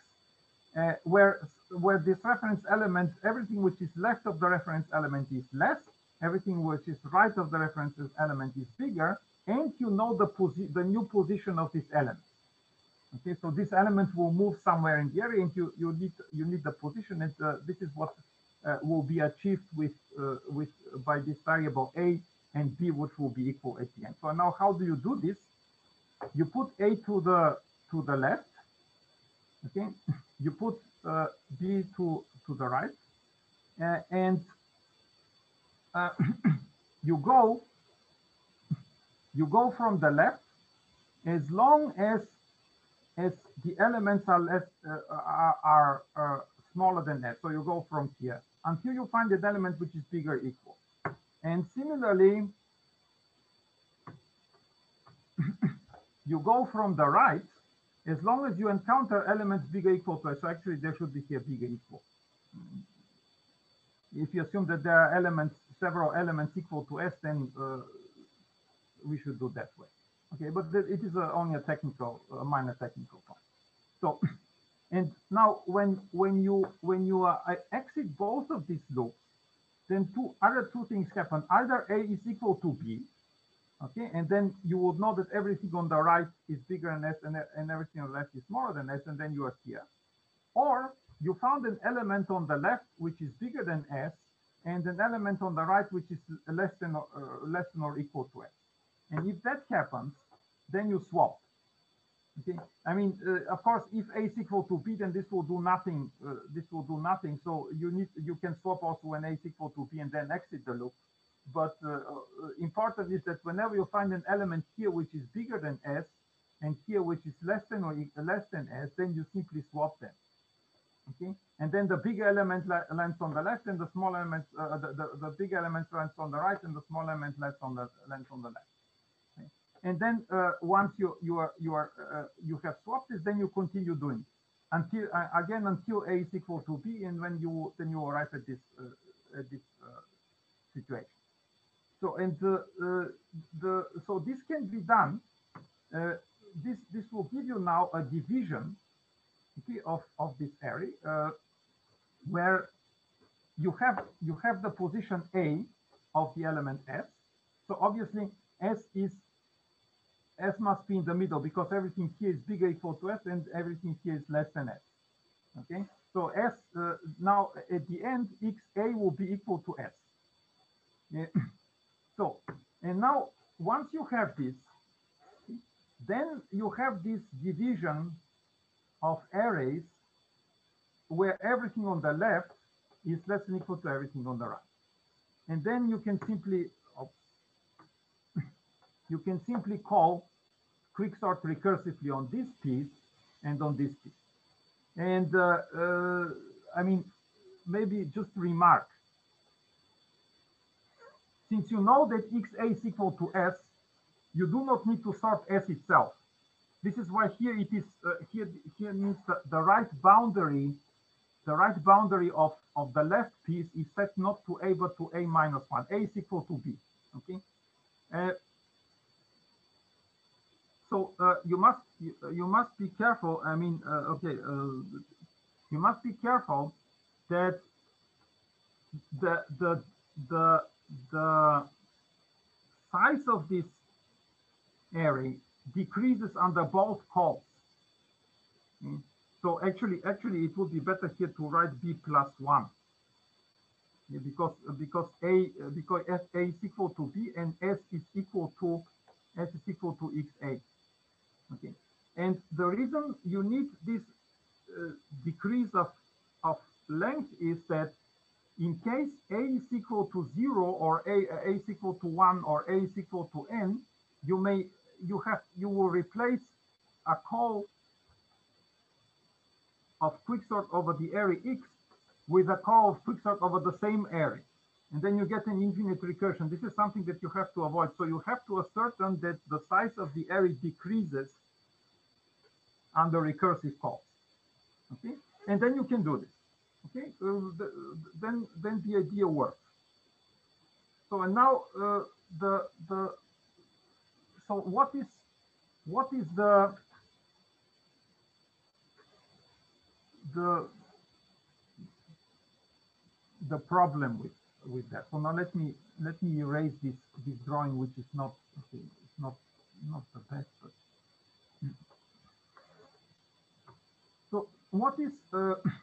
S1: uh, where where this reference element, everything which is left of the reference element is less, everything which is right of the reference element is bigger, and you know the the new position of this element. Okay, so this element will move somewhere in the array, and you you need you need the position, and uh, this is what uh, will be achieved with uh, with by this variable a and b, which will be equal at the end. So now, how do you do this? You put a to the to the left. Okay, you put uh, b to to the right, uh, and uh, you go you go from the left as long as as the elements are less uh, are, are smaller than that. So you go from here until you find an element which is bigger equal. And similarly, you go from the right, as long as you encounter elements bigger equal to, so actually there should be here bigger equal. If you assume that there are elements, several elements equal to S, then uh, we should do that way. Okay, but it is uh, only a technical, a minor technical point. So, and now when when you when you uh, exit both of these loops, then two other two things happen. Either A is equal to B, okay, and then you would know that everything on the right is bigger than S and, and everything on the left is smaller than S, and then you are here. Or you found an element on the left which is bigger than S, and an element on the right which is less than uh, less than or equal to S. And if that happens, then you swap. Okay, I mean, uh, of course, if a is equal to b, then this will do nothing. Uh, this will do nothing. So you need you can swap also when a is equal to b and then exit the loop. But uh, uh important is that whenever you find an element here which is bigger than s, and here which is less than or less than s, then you simply swap them. Okay, and then the big element lands on the left, and the small element, uh, the, the the big element lands on the right, and the small element lands on the lands on the left and then uh, once you you are you are uh, you have swapped this, then you continue doing until uh, again until a is equal to b, and when you then you arrive at this uh, at this uh, situation. So and the the so this can be done. this this will give you now a division okay, of of this array where you have you have the position a of the element s. So obviously s is S must be in the middle because everything here is bigger equal to S and everything here is less than S. Okay, so S uh, now at the end, XA will be equal to S. Yeah. so, and now once you have this, then you have this division of arrays where everything on the left is less than equal to everything on the right. And then you can simply you can simply call quicksort recursively on this piece and on this piece. And uh, uh, I mean, maybe just remark, since you know that xa is equal to s, you do not need to sort s itself. This is why here it is, uh, here, here means the, the right boundary, the right boundary of, of the left piece is set not to a, but to a minus one. a is equal to b, okay? Uh, so uh, you must you, you, must be careful. I mean, uh, okay, uh, you must be careful that the the the the size of this array decreases under both calls. Mm. So actually, actually, it would be better here to write b plus one, Yeah, because because a because s a is equal to b and s is equal to s is equal to xa. Okay, and the reason you need this uh, decrease of of length is that in case a is equal to zero or a, a is equal to one or a is equal to n, you may you have you will replace a call of quicksort over the array x with a call of quicksort over the same array. And then you get an infinite recursion. This is something that you have to avoid. So you have to ascertain that the size of the array decreases under recursive calls. Okay, and then you can do this. Okay, uh, the, then then the idea works. So and now uh, the the so what is what is the the the problem with with that. So now let me let me erase this this drawing, which is not okay, it's not not the best. But so what is uh,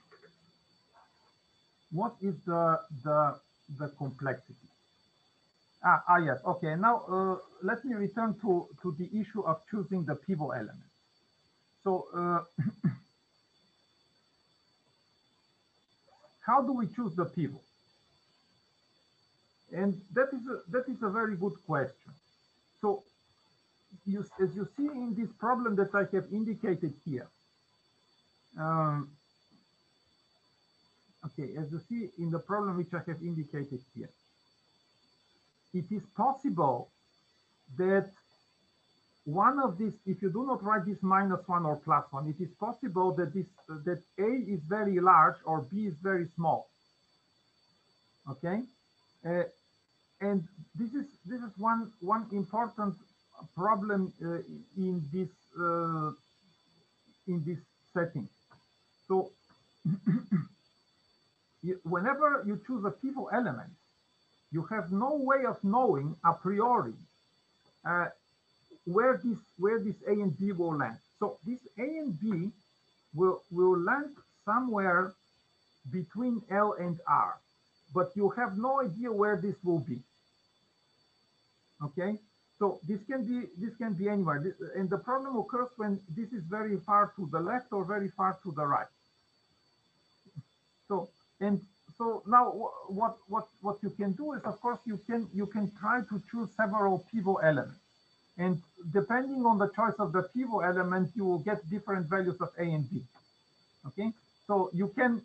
S1: what is the the the complexity? Ah, ah yes, okay. Now uh, let me return to to the issue of choosing the pivot element. So. Uh, how do we choose the pivot? And that is a, that is a very good question. So you, as you see in this problem that I have indicated here, um, okay, as you see in the problem which I have indicated here, it is possible that one of these, if you do not write this minus one or plus one, it is possible that this that A is very large or B is very small. Okay, uh, and this is this is one one important problem uh, in this uh, in this setting. So whenever you choose a pivot element, you have no way of knowing a priori uh, where this where this A and B will land. So this A and B will will land somewhere between L and R, but you have no idea where this will be. Okay, so this can be this can be anywhere, and the problem occurs when this is very far to the left or very far to the right. So and so now what what what you can do is of course you can you can try to choose several pivot elements and depending on the choice of the pivot element, you will get different values of A and B. Okay, so you can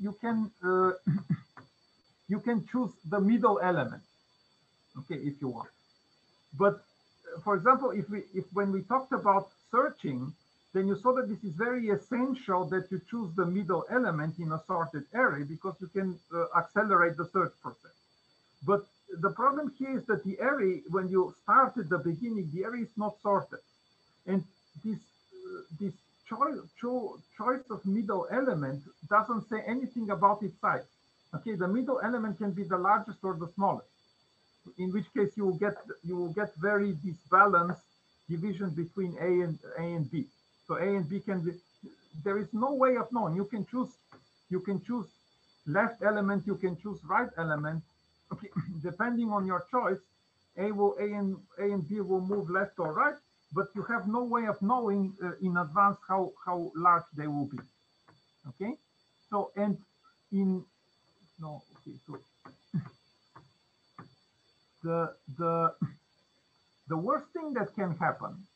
S1: you can uh, you can choose the middle element. Okay, if you want. But uh, for example, if we if when we talked about searching, then you saw that this is very essential that you choose the middle element in a sorted array because you can uh, accelerate the search process. But the problem here is that the array, when you start at the beginning, the array is not sorted. And this, uh, this choice, cho choice of middle element doesn't say anything about its size. Okay, the middle element can be the largest or the smallest, in which case you will get you will get very disbalanced division between A and A and B. So A and B can be there is no way of knowing. You can choose you can choose left element, you can choose right element, okay, depending on your choice, A will A and A and B will move left or right, but you have no way of knowing uh, in advance how how large they will be. Okay, so and in no okay so the the the worst thing that can happen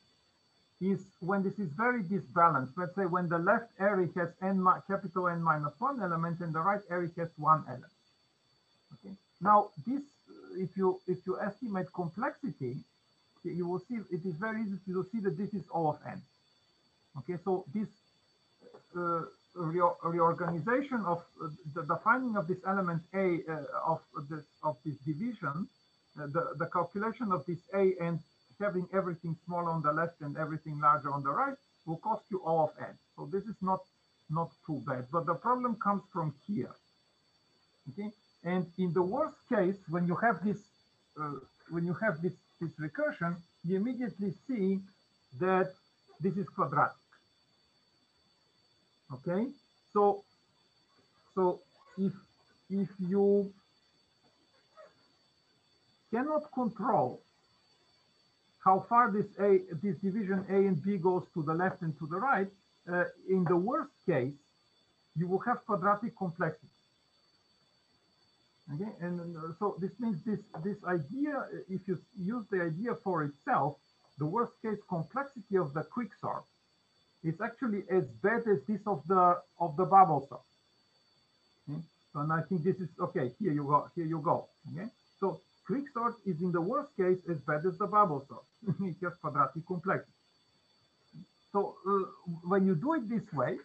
S1: is when this is very disbalanced. Let's say when the left array has n capital N minus one element and the right array has one element. Okay, now, this, if you if you estimate complexity, you will see it is very easy to see that this is O of n. Okay, so this uh, re reorganization of uh, the, the, finding of this element A uh, of this of this division, uh, the the calculation of this A and having everything small on the left and everything larger on the right will cost you O of n. So this is not not too bad, but the problem comes from here. Okay, and in the worst case, when you have this, uh, when you have this, this recursion, you immediately see that this is quadratic. Okay, so so if if you cannot control how far this a this division a and b goes to the left and to the right, uh, in the worst case, you will have quadratic complexity. Okay, and uh, so this means this this idea, if you use the idea for itself, the worst case complexity of the quicksort is actually as bad as this of the of the bubble sort. Okay? And I think this is okay. Here you go. Here you go. Okay. So quicksort is in the worst case as bad as the bubble sort. Has quadratic complexity. So uh, when you do it this way,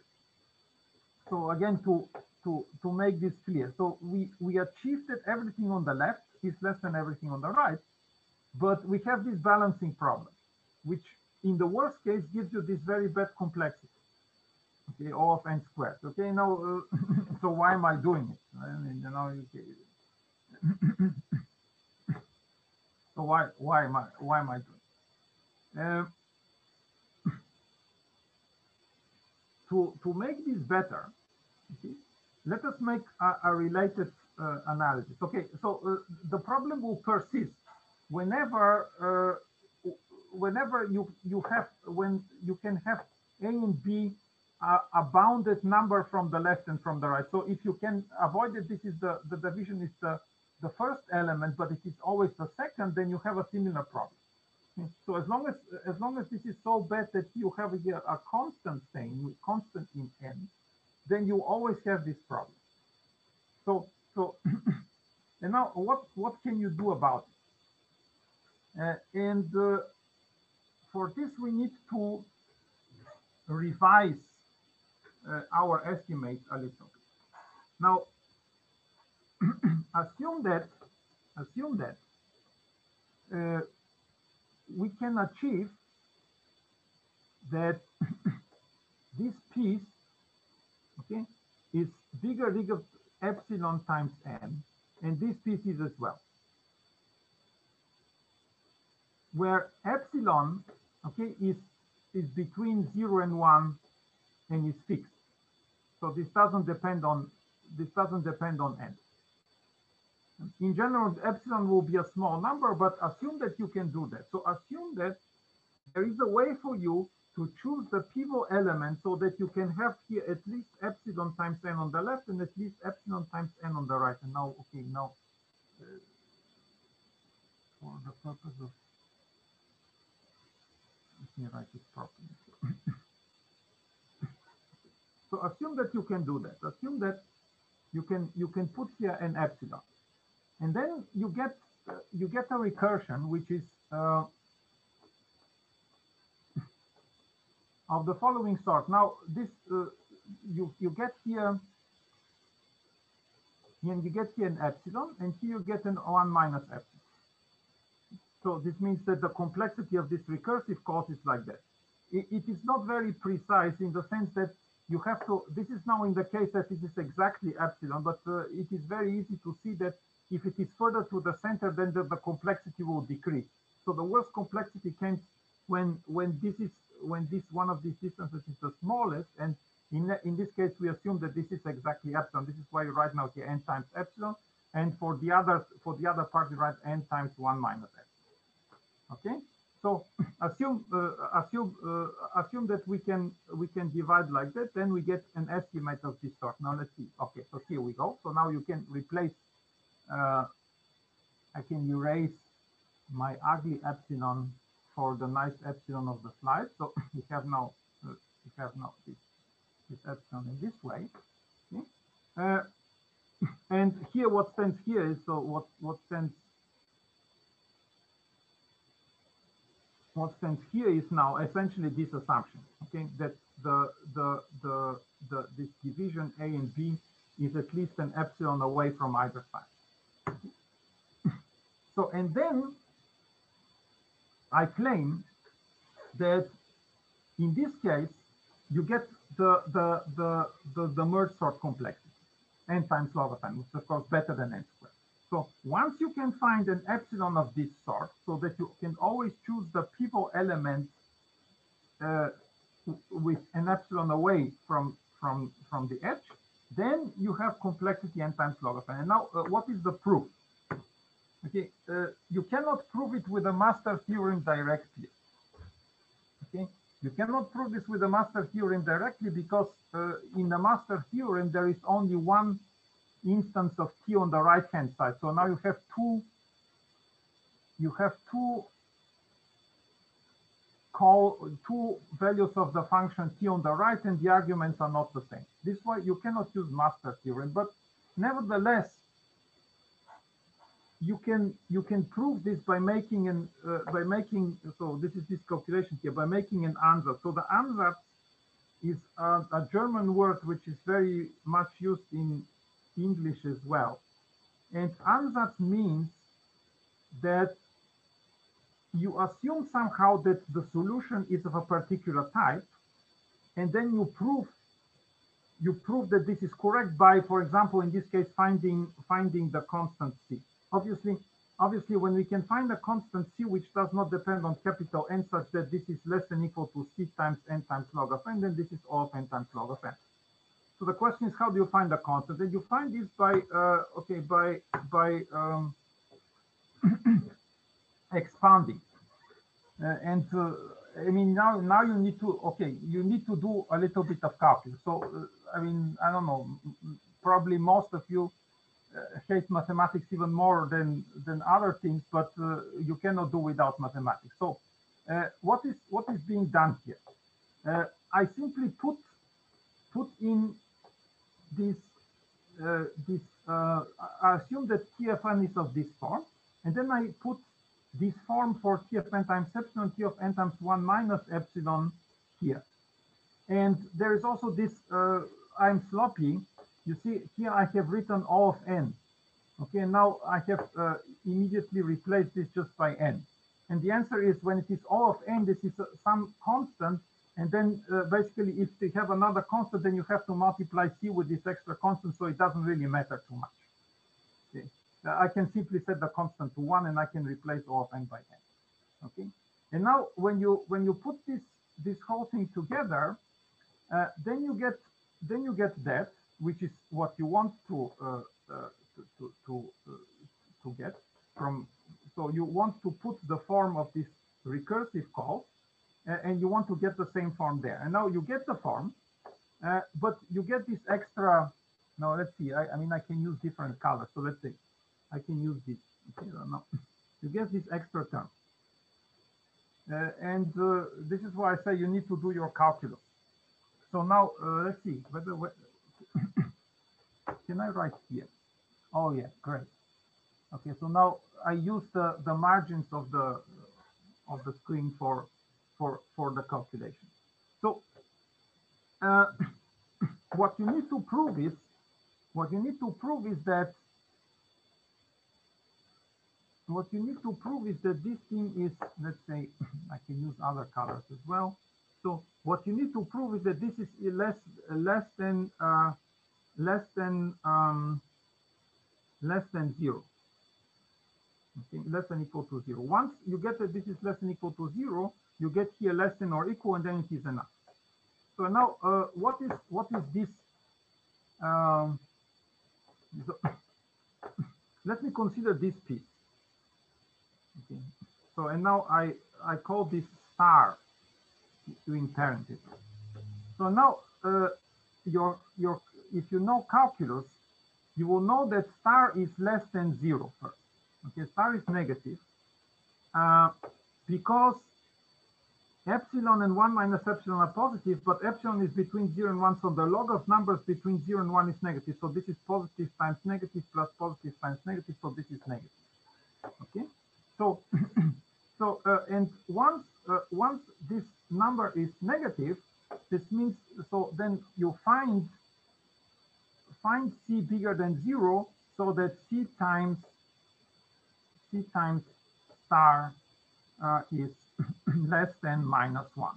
S1: so again to to to make this clear, so we we achieved that everything on the left is less than everything on the right, but we have this balancing problem, which in the worst case gives you this very bad complexity. Okay, O of n squared. Okay, now uh, so why am I doing it? I mean, you know, okay. so why why am I why am I doing? Uh, to, to make this better, okay, let us make a, a related uh, analysis. Okay, so uh, the problem will persist whenever uh, whenever you you have when you can have a and b a bounded number from the left and from the right. So if you can avoid it, this is the the division is the the first element, but it is always the second, then you have a similar problem. So as long as as long as this is so bad that you have here a constant thing, constant in n, then you always have this problem. So so and now what what can you do about it? Uh, and uh, for this we need to revise uh, our estimate a little bit. Now assume that assume that uh, we can achieve that this piece, okay, is bigger bigger epsilon times n, and this piece is as well. Where epsilon, okay, is is between zero and one, and is fixed. So this doesn't depend on this doesn't depend on n. In general, epsilon will be a small number, but assume that you can do that. So assume that there is a way for you to choose the pivot element so that you can have here at least epsilon times n on the left and at least epsilon times n on the right. And now, okay, now uh, for the purpose of let me write it properly. so assume that you can do that. Assume that you can you can put here an epsilon and then you get you get a recursion which is uh, of the following sort. Now this uh, you you get here and you get here an epsilon and here you get an 1 minus epsilon. So this means that the complexity of this recursive calls is like that. it, it is not very precise in the sense that you have to, this is now in the case that it is exactly epsilon, but uh, it is very easy to see that if it is further to the center, then the, the complexity will decrease. So the worst complexity comes when when this is when this one of these distances is the smallest, and in in this case we assume that this is exactly epsilon. This is why you write now here n times epsilon, and for the other for the other part you write n times one minus epsilon. Okay, so assume uh, assume uh, assume that we can we can divide like that, then we get an estimate of this sort. Now let's see. Okay, so here we go. So now you can replace uh, I can erase my ugly epsilon for the nice epsilon of the slide. So we have now uh, we have now this, this epsilon in this way. Uh, and here what stands here is so what what stands what stands here is now essentially this assumption okay that the the the the this division a and b is at least an epsilon away from either side so, and then I claim that in this case, you get the, the, the, the, the merge sort complexity, n times log of n, which is of course better than n squared. So once you can find an epsilon of this sort, so that you can always choose the pivot element uh, with an epsilon away from from from the edge, then you have complexity n times log of n. And now, uh, what is the proof? Okay, uh, you cannot prove it with a master theorem directly. Okay, you cannot prove this with a master theorem directly because uh, in the master theorem there is only one instance of t on the right hand side. So now you have two. You have two call two values of the function t on the right and the arguments are not the same. This way you cannot use master theorem, but nevertheless, you can you can prove this by making an uh, by making so this is this calculation here by making an ansatz. So the ansatz is a, a German word which is very much used in English as well, and ansatz means that you assume somehow that the solution is of a particular type, and then you prove you prove that this is correct by, for example, in this case, finding finding the constant c. Obviously, obviously, when we can find a constant c which does not depend on capital N such that this is less than equal to c times n times log of n, then this is all of n times log of n. So the question is, how do you find the constant? And you find this by, uh, okay, by by um, expanding. Uh, and uh, I mean, now now you need to, okay, you need to do a little bit of calculus. So, uh, I mean, I don't know, probably most of you uh, hate mathematics even more than than other things, but uh, you cannot do without mathematics. So, uh, what is what is being done here? I simply put put in this this. I assume that TFN is of this form, and then I put this form for t of n times epsilon, t of n times 1 minus epsilon here. And there is also this, uh, I'm sloppy. You see, here I have written O of n. Okay, now I have uh, immediately replaced this just by n. And the answer is when it is O of n, this is uh, some constant. And then uh, basically, if they have another constant, then you have to multiply c with this extra constant. So it doesn't really matter too much. Okay. I can simply set the constant to one and I can replace O of n by n. Okay. And now when you when you put this this whole thing together, uh, then you get then you get that which is what you want to uh, uh, to to uh, to get from. So you want to put the form of this recursive call, and you want to get the same form there. And now you get the form, uh, but you get this extra. Now let's see. I, I mean I can use different colors. So let's see. I can use this. Okay, no. You get this extra term. Uh, and uh, this is why I say you need to do your calculus. So now uh, let's see whether, can I write here? Oh yeah, great. Okay, so now I use the the margins of the of the screen for for for the calculation. So uh, what you need to prove is what you need to prove is that what you need to prove is that this thing is, let's say, I can use other colors as well. So what you need to prove is that this is less less than uh, less than um, less than zero. Okay, less than equal to zero. Once you get that this is less than equal to zero, you get here less than or equal, and then it is enough. So now, uh, what is what is this? Um, so let me consider this piece. So and now I I call this star doing parentheses. So now uh, your your if you know calculus, you will know that star is less than zero first. Okay, star is negative uh, because epsilon and 1 minus epsilon are positive, but epsilon is between 0 and 1, so the log of numbers between 0 and 1 is negative. So this is positive times negative plus positive times negative, so this is negative. Okay, so, so uh, and once uh, once this number is negative, this means so then you find find c bigger than zero, so that c times c times star uh, is less than minus one.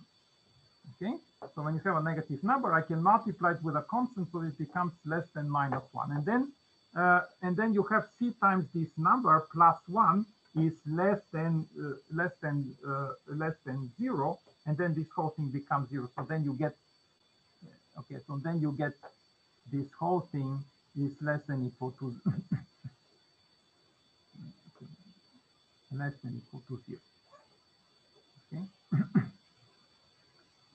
S1: Okay, so when you have a negative number, I can multiply it with a constant, so it becomes less than minus one, and then uh, and then you have c times this number plus one is less than uh, less than uh, less than zero, and then this whole thing becomes zero. So then you get Okay, so then you get this whole thing is less than equal to less than equal to zero. Okay,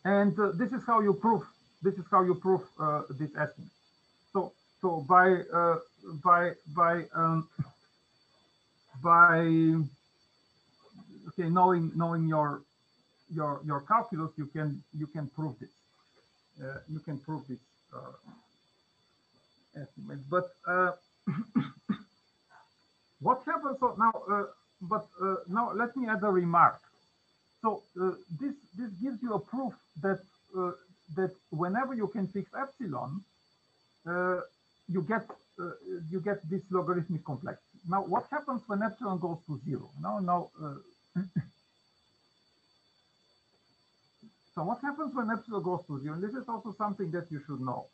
S1: and uh, this is how you prove this is how you prove uh, this estimate. So so by uh, by by um, by okay knowing knowing your your your calculus you can you can prove this. Uh, you can prove this uh, estimate. But uh, what happens so now uh, but uh, now let me add a remark. So uh, this this gives you a proof that that whenever you can fix epsilon you get you get this logarithmic complexity now what happens when epsilon goes to zero now now uh, So what happens when epsilon goes to zero? And this is also something that you should know.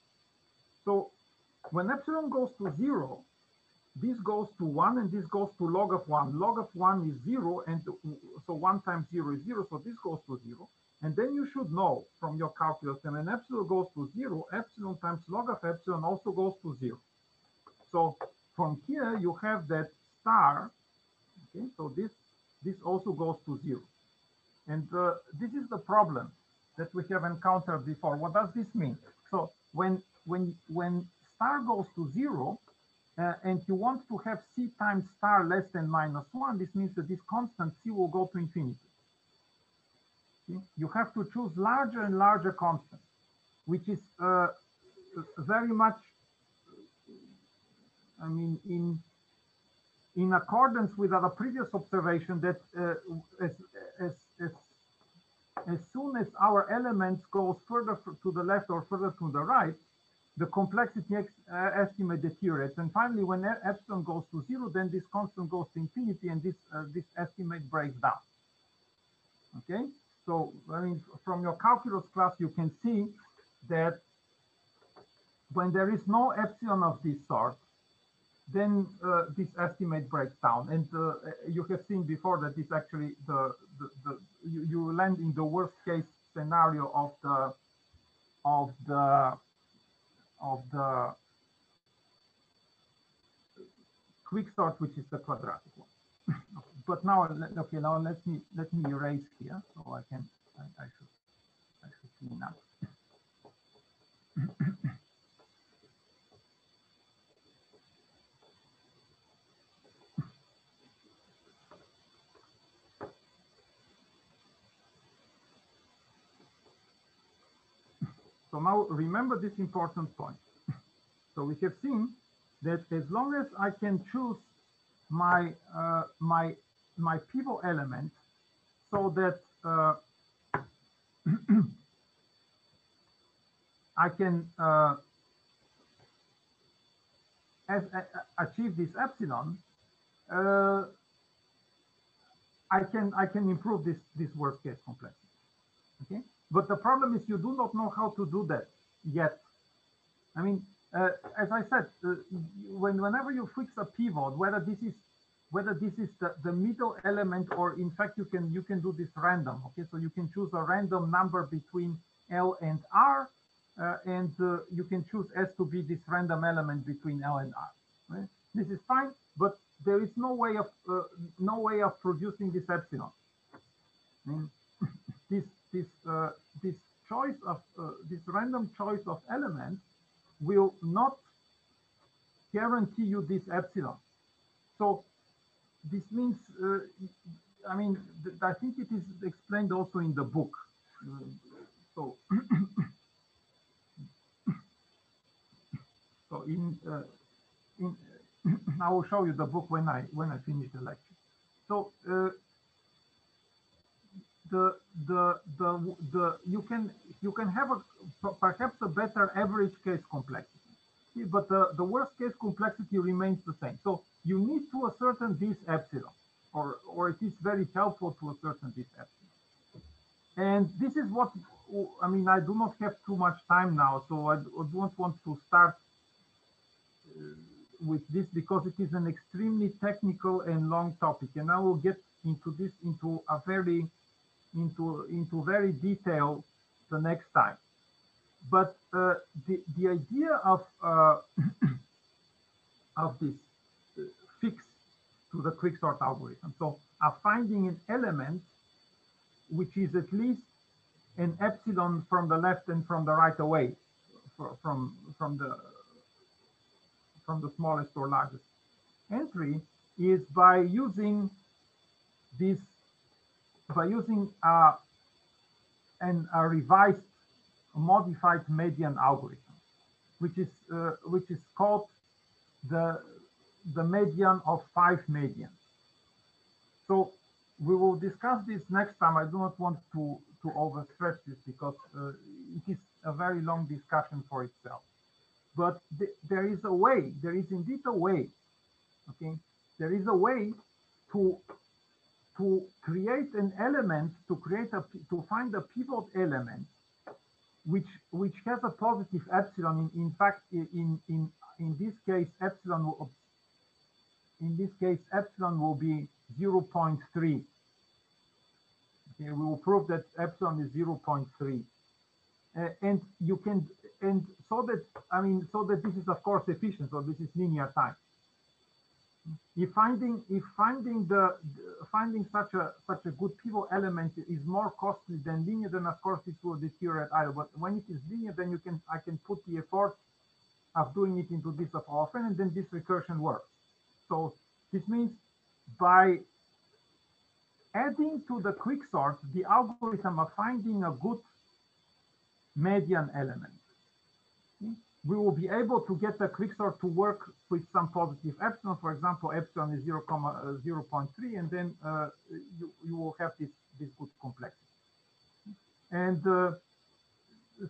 S1: So when epsilon goes to zero, this goes to one and this goes to log of one. Log of one is zero, and so one times zero is zero, so this goes to zero. And then you should know from your calculus that when epsilon goes to zero, epsilon times log of epsilon also goes to zero. So from here you have that star, okay, so this, this also goes to zero. And uh, this is the problem that we have encountered before. What does this mean? So when when when star goes to zero, uh, and you want to have c times star less than minus one, this means that this constant c will go to infinity. See? You have to choose larger and larger constants, which is uh, very much, I mean, in in accordance with our previous observation that uh, as, as, as as soon as our elements goes further to the left or further to the right, the complexity uh, estimate deteriorates. And finally, when epsilon goes to zero, then this constant goes to infinity and this, uh, this estimate breaks down. Okay, so I mean, from your calculus class, you can see that when there is no epsilon of this sort, then uh, this estimate breaks down. And uh, you have seen before that this actually the, the, the you, you, land in the worst case scenario of the of the of the quick sort, which is the quadratic one. but now, okay, now let me let me erase here so I can I, I should I should clean up. So now remember this important point. So we have seen that as long as I can choose my uh, my my pivot element so that uh, I can uh, as, achieve this epsilon, uh, I can I can improve this this worst case complexity. Okay. But the problem is you do not know how to do that yet. I mean, uh, as I said, uh, when whenever you fix a pivot, whether this is whether this is the, the middle element or in fact you can you can do this random. Okay, so you can choose a random number between L and R, uh, and uh, you can choose S to be this random element between L and R. Right? This is fine, but there is no way of uh, no way of producing this epsilon. I mean, this uh, this choice of uh, this random choice of elements will not guarantee you this epsilon. So this means, uh, I mean, I think it is explained also in the book. So, so in uh, in I will show you the book when I when I finish the lecture. So uh, the the the the you can you can have a perhaps a better average case complexity. But the the worst case complexity remains the same. So you need to ascertain this epsilon or or it is very helpful to ascertain this epsilon. And this is what i mean i do not have too much time now so i, don't want to start uh, with this because it is an extremely technical and long topic. And i will get into this into a very into into very detail the next time. but uh, the, the idea of, uh, of this uh, fix to the quicksort algorithm. So I'm finding an element which is at least an epsilon from the left and from the right away from, from the from the smallest or largest entry is by using this by using uh, an, a revised modified median algorithm, which is uh, which is called the the median of five medians. So we will discuss this next time. I do not want to to overstretch this because uh, it is a very long discussion for itself. But th there is a way. There is indeed a way. Okay, there is a way to to create an element to create a to find a pivot element which which has a positive epsilon. In, in fact, in in in this case, epsilon will, in this case epsilon will be 0.3. Okay, we will prove that epsilon is 0.3. Uh, and you can and so that I mean so that this is of course efficient. So this is linear time if finding if finding the finding such a such a good pivot element is more costly than linear, then of course it will deteriorate either. But when it is linear, then you can I can put the effort of doing it into this of often, and then this recursion works. So this means by adding to the quicksort the algorithm of finding a good median element hmm? We will be able to get the quicksort to work with some positive epsilon. For example, epsilon is 0, uh, 0 0.3, and then uh, you, you will have this, this good complexity. And uh,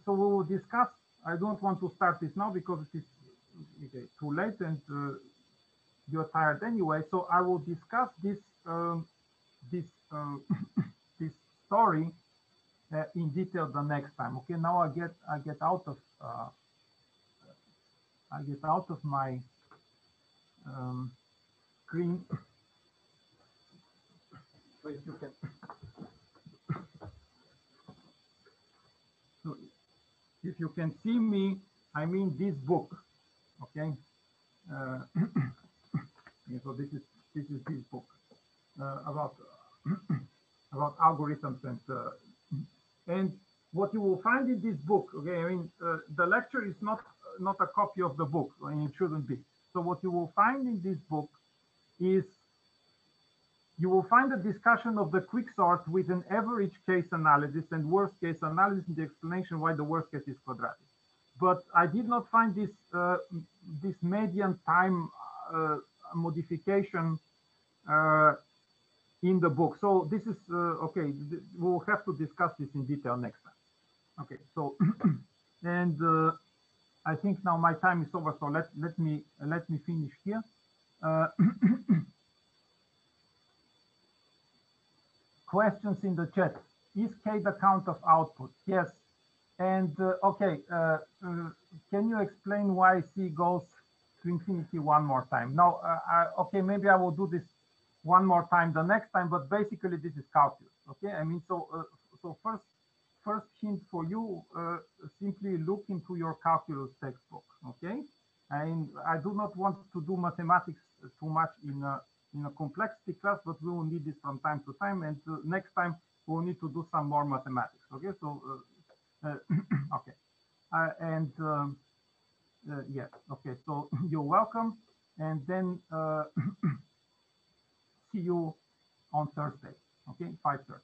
S1: so we will discuss, I don't want to start this now because it is okay, too late and uh, you're tired anyway. So I will discuss this um, this uh, this story uh, in detail the next time. Okay, now I get I get out of I get out of my um, screen. You can. So if you can see me, I mean this book, okay? Uh, so this is this is this book uh, about about algorithms and uh, and what you will find in this book. Okay, I mean uh, the lecture is not not a copy of the book, and it shouldn't be. So what you will find in this book is you will find a discussion of the quicksort with an average case analysis and worst case analysis and the explanation why the worst case is quadratic. But I did not find this uh, this median time uh, modification uh, in the book. So this is uh, okay. We'll have to discuss this in detail next time. Okay. So and uh, I think now my time is over, so let, let me let me finish here. Uh, questions in the chat. Is K the count of output? Yes. And uh, okay, uh, uh can you explain why C goes to infinity one more time? Now, uh, I, okay, maybe I will do this one more time the next time, but basically this is calculus. Okay, I mean, so uh, so first first hint for you, uh, simply look into your calculus textbook, okay? And I do not want to do mathematics too much in a, in a complexity class, but we will need this from time to time. And uh, next time we'll need to do some more mathematics, okay? So, uh, uh okay. Uh, and um, yeah, okay, so you're welcome. And then see you on Thursday, okay, 5.30.